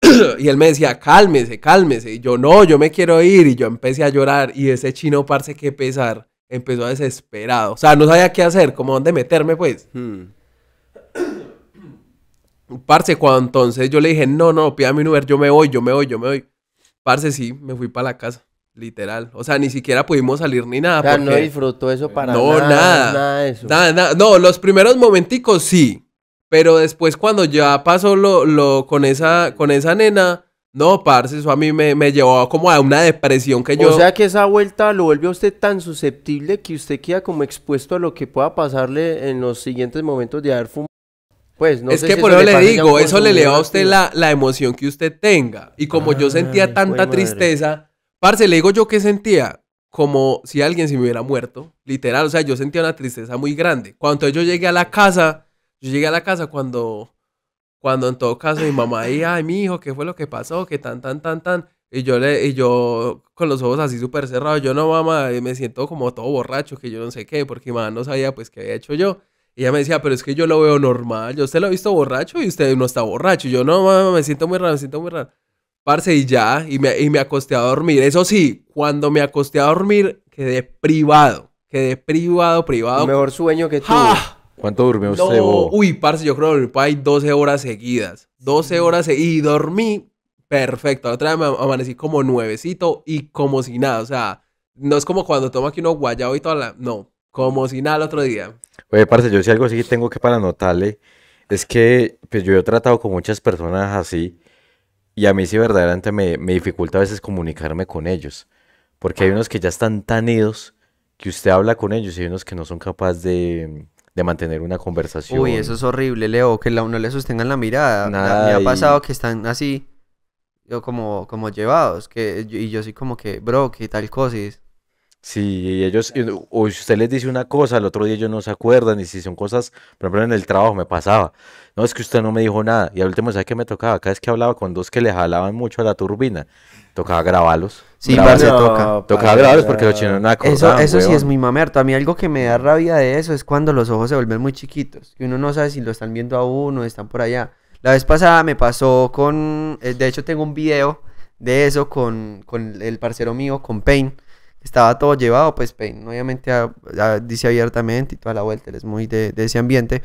S4: [clears throat] y él me decía, cálmese, cálmese. Y yo, no, yo me quiero ir. Y yo empecé a llorar. Y ese chino, parce, qué pesar. Empezó a desesperado. O sea, no sabía qué hacer, como dónde meterme, pues.
S1: Hmm. [clears throat]
S4: Parce, cuando entonces yo le dije, no, no, pídame un Uber, yo me voy, yo me voy, yo me voy. Parce, sí, me fui para la casa, literal. O sea, ni siquiera pudimos salir ni nada.
S1: O sea, no
S4: porque-
S1: disfrutó eso para
S4: No,
S1: nada.
S4: nada.
S1: Nada de eso.
S4: Nada, nada. No, los primeros momenticos sí. Pero después cuando ya pasó lo, lo con esa, con esa nena, no, parce, eso a mí me, me llevó como a una depresión que yo...
S1: O sea que esa vuelta lo vuelve a usted tan susceptible que usted queda como expuesto a lo que pueda pasarle en los siguientes momentos de haber fumado. Pues no
S4: es
S1: sé
S4: que
S1: si
S4: por
S1: eso
S4: le digo, eso le eleva a usted la, la emoción que usted tenga. Y como yo sentía tanta
S1: jue madre.
S4: tristeza, parce, le digo yo que sentía como si alguien se me hubiera muerto. Literal, o sea, yo sentía una tristeza muy grande. Cuando yo llegué a la casa, yo llegué a la casa cuando, cuando en todo caso mi mamá ahí, ay, mi hijo, ¿qué fue lo que pasó? Que tan, tan, tan, tan. Y yo, le, y yo con los ojos así súper cerrados, yo no, mamá, me siento como todo borracho, que yo no sé qué, porque mi mamá no sabía pues qué había hecho yo. Y ella me decía, pero es que yo lo veo normal. Yo usted lo ha visto borracho y usted no está borracho. Y yo, no, mamá, me siento muy raro, me siento muy raro. Parce, y ya, y me, y me acosté a dormir. Eso sí, cuando me acosté a dormir, quedé privado. Quedé privado, privado.
S1: El mejor sueño que tuvo.
S4: ¡Ah!
S3: ¿Cuánto durmió
S4: No,
S3: usted, Bobo?
S4: uy, parce, yo creo que dormí ahí 12 horas seguidas. 12 horas seguidas. Y dormí perfecto. La otra vez me amanecí como nuevecito y como si nada. O sea, no es como cuando tomo aquí uno guayabo y toda la... No, como si nada el otro día.
S3: Oye, parce, yo sí algo sí tengo que para anotarle. Es que pues yo he tratado con muchas personas así y a mí sí verdaderamente me, me dificulta a veces comunicarme con ellos. Porque hay unos que ya están tan idos que usted habla con ellos y hay unos que no son capaces de, de mantener una conversación.
S2: Uy, eso es horrible, Leo, que la, no le sostengan la mirada.
S3: Nada,
S2: me ha
S3: y-
S2: pasado que están así, yo como, como llevados, que, y yo soy como que, bro, ¿qué tal cosa?
S3: Sí, y ellos, o si usted les dice una cosa, al otro día ellos no se acuerdan, y si son cosas, por ejemplo, en el trabajo me pasaba, no, es que usted no me dijo nada, y al último, ¿sabe qué me tocaba? Cada vez que hablaba con dos que le jalaban mucho a la turbina, tocaba grabarlos,
S2: Sí,
S3: grabarlos,
S2: parce, toca.
S3: tocaba grabarlos porque los chinos no
S2: Eso,
S3: acordaban,
S2: eso sí es muy mamerto. A mí algo que me da rabia de eso es cuando los ojos se vuelven muy chiquitos. Que uno no sabe si lo están viendo a uno, están por allá. La vez pasada me pasó con... eh, De hecho, tengo un video de eso con, con el parcero mío, con Pain. Estaba todo llevado, pues Pain, obviamente a- a- dice abiertamente y toda la vuelta, él es muy de, de ese ambiente.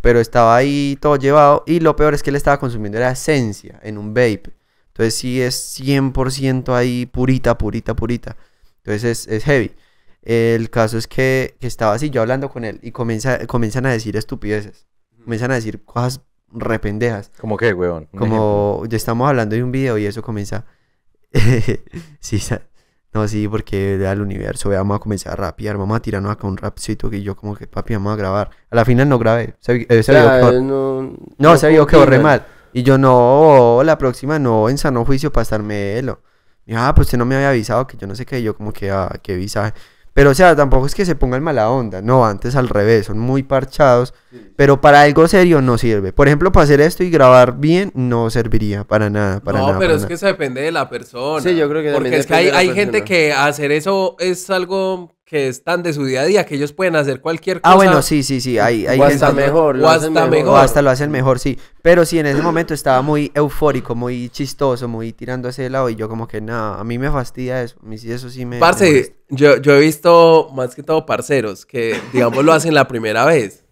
S2: Pero estaba ahí todo llevado y lo peor es que él estaba consumiendo era esencia en un vape. Entonces sí es 100% ahí purita, purita, purita. Entonces es, es heavy. El caso es que, que estaba así yo hablando con él y comienza, comienzan a decir estupideces. Comienzan a decir cosas rependejas.
S3: ¿Cómo? Un ejemplo.
S2: Como ya estamos hablando de un video y eso comienza. [laughs] sí, No, sí, porque al universo, vea, vamos a comenzar a rapear, vamos a tirarnos acá un rapcito que yo como que, papi, vamos a grabar. A la final no grabé, se, eh, se vio que-
S1: no,
S2: no, se vio que borré mal. Y yo, no, la próxima no, en sano juicio melo. Y, ah, pues usted no me había avisado que yo no sé qué, y yo como que, ah, qué visaje. Pero, o sea, tampoco es que se pongan mala onda. No, antes al revés, son muy parchados. Pero para algo serio no sirve. Por ejemplo, para hacer esto y grabar bien, no serviría para nada, para
S4: no,
S2: nada.
S4: pero
S2: para
S4: es
S2: nada.
S4: que eso depende de la persona.
S1: Sí, yo creo que
S4: Porque es que hay, hay gente que hacer eso es algo que es tan de su día a día que ellos pueden hacer cualquier cosa.
S2: Ah, bueno, sí, sí, sí. Hay, hay
S1: O hasta
S2: gente-
S1: mejor. lo
S4: o
S1: hacen
S4: hasta mejor.
S2: O hasta lo hacen mejor, sí. Pero sí, en ese momento estaba muy eufórico, muy chistoso, muy tirando hacia el lado. Y yo como que, no, a mí me fastidia eso. A mí sí, eso sí me...
S4: Parce, yo, yo he visto más que todo parceros que, digamos, lo hacen la primera vez.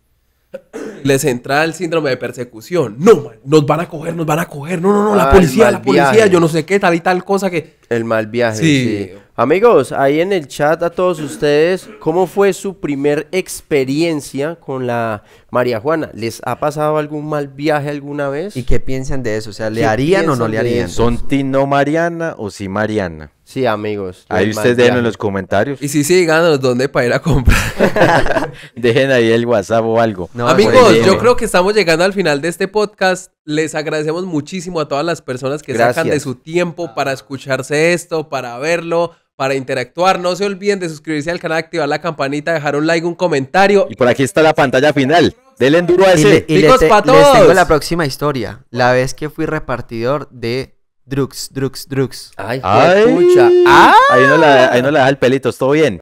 S4: Les entra el síndrome de persecución. No, man, nos van a coger, nos van a coger. No, no, no, la
S1: Ah,
S4: policía, la policía,
S1: viaje.
S4: yo no sé qué, tal y tal cosa que.
S1: El mal viaje.
S4: Sí.
S1: Sí. Amigos, ahí en el chat a todos ustedes, ¿cómo fue su primer experiencia con la María Juana? ¿Les ha pasado algún mal viaje alguna vez?
S2: ¿Y qué piensan de eso? O sea, ¿le
S1: ¿Qué
S2: harían o no le harían?
S3: ¿Son Tino Mariana o sí Mariana?
S1: Sí, amigos.
S3: Ahí ustedes dejen en los comentarios.
S4: Y si sí, díganos dónde para ir a comprar. [laughs]
S3: Dejen ahí el WhatsApp o algo.
S2: No,
S4: Amigos,
S2: pues,
S4: yo
S2: eh,
S4: creo que estamos llegando al final de este podcast. Les agradecemos muchísimo a todas las personas que sacan de su tiempo para escucharse esto, para verlo, para interactuar. No se olviden de suscribirse al canal, activar la campanita, dejar un like, un comentario.
S3: Y por aquí está la pantalla final. Denle en duro a
S2: Y,
S3: ese.
S2: le- y le
S4: pa'
S2: les tengo
S4: todos.
S2: la próxima historia. La vez que fui repartidor de drugs, drugs, drugs.
S1: Ay,
S3: Ay,
S1: pucha. Ah,
S3: ahí no la, ahí no la deja el pelito, ¿todo bien?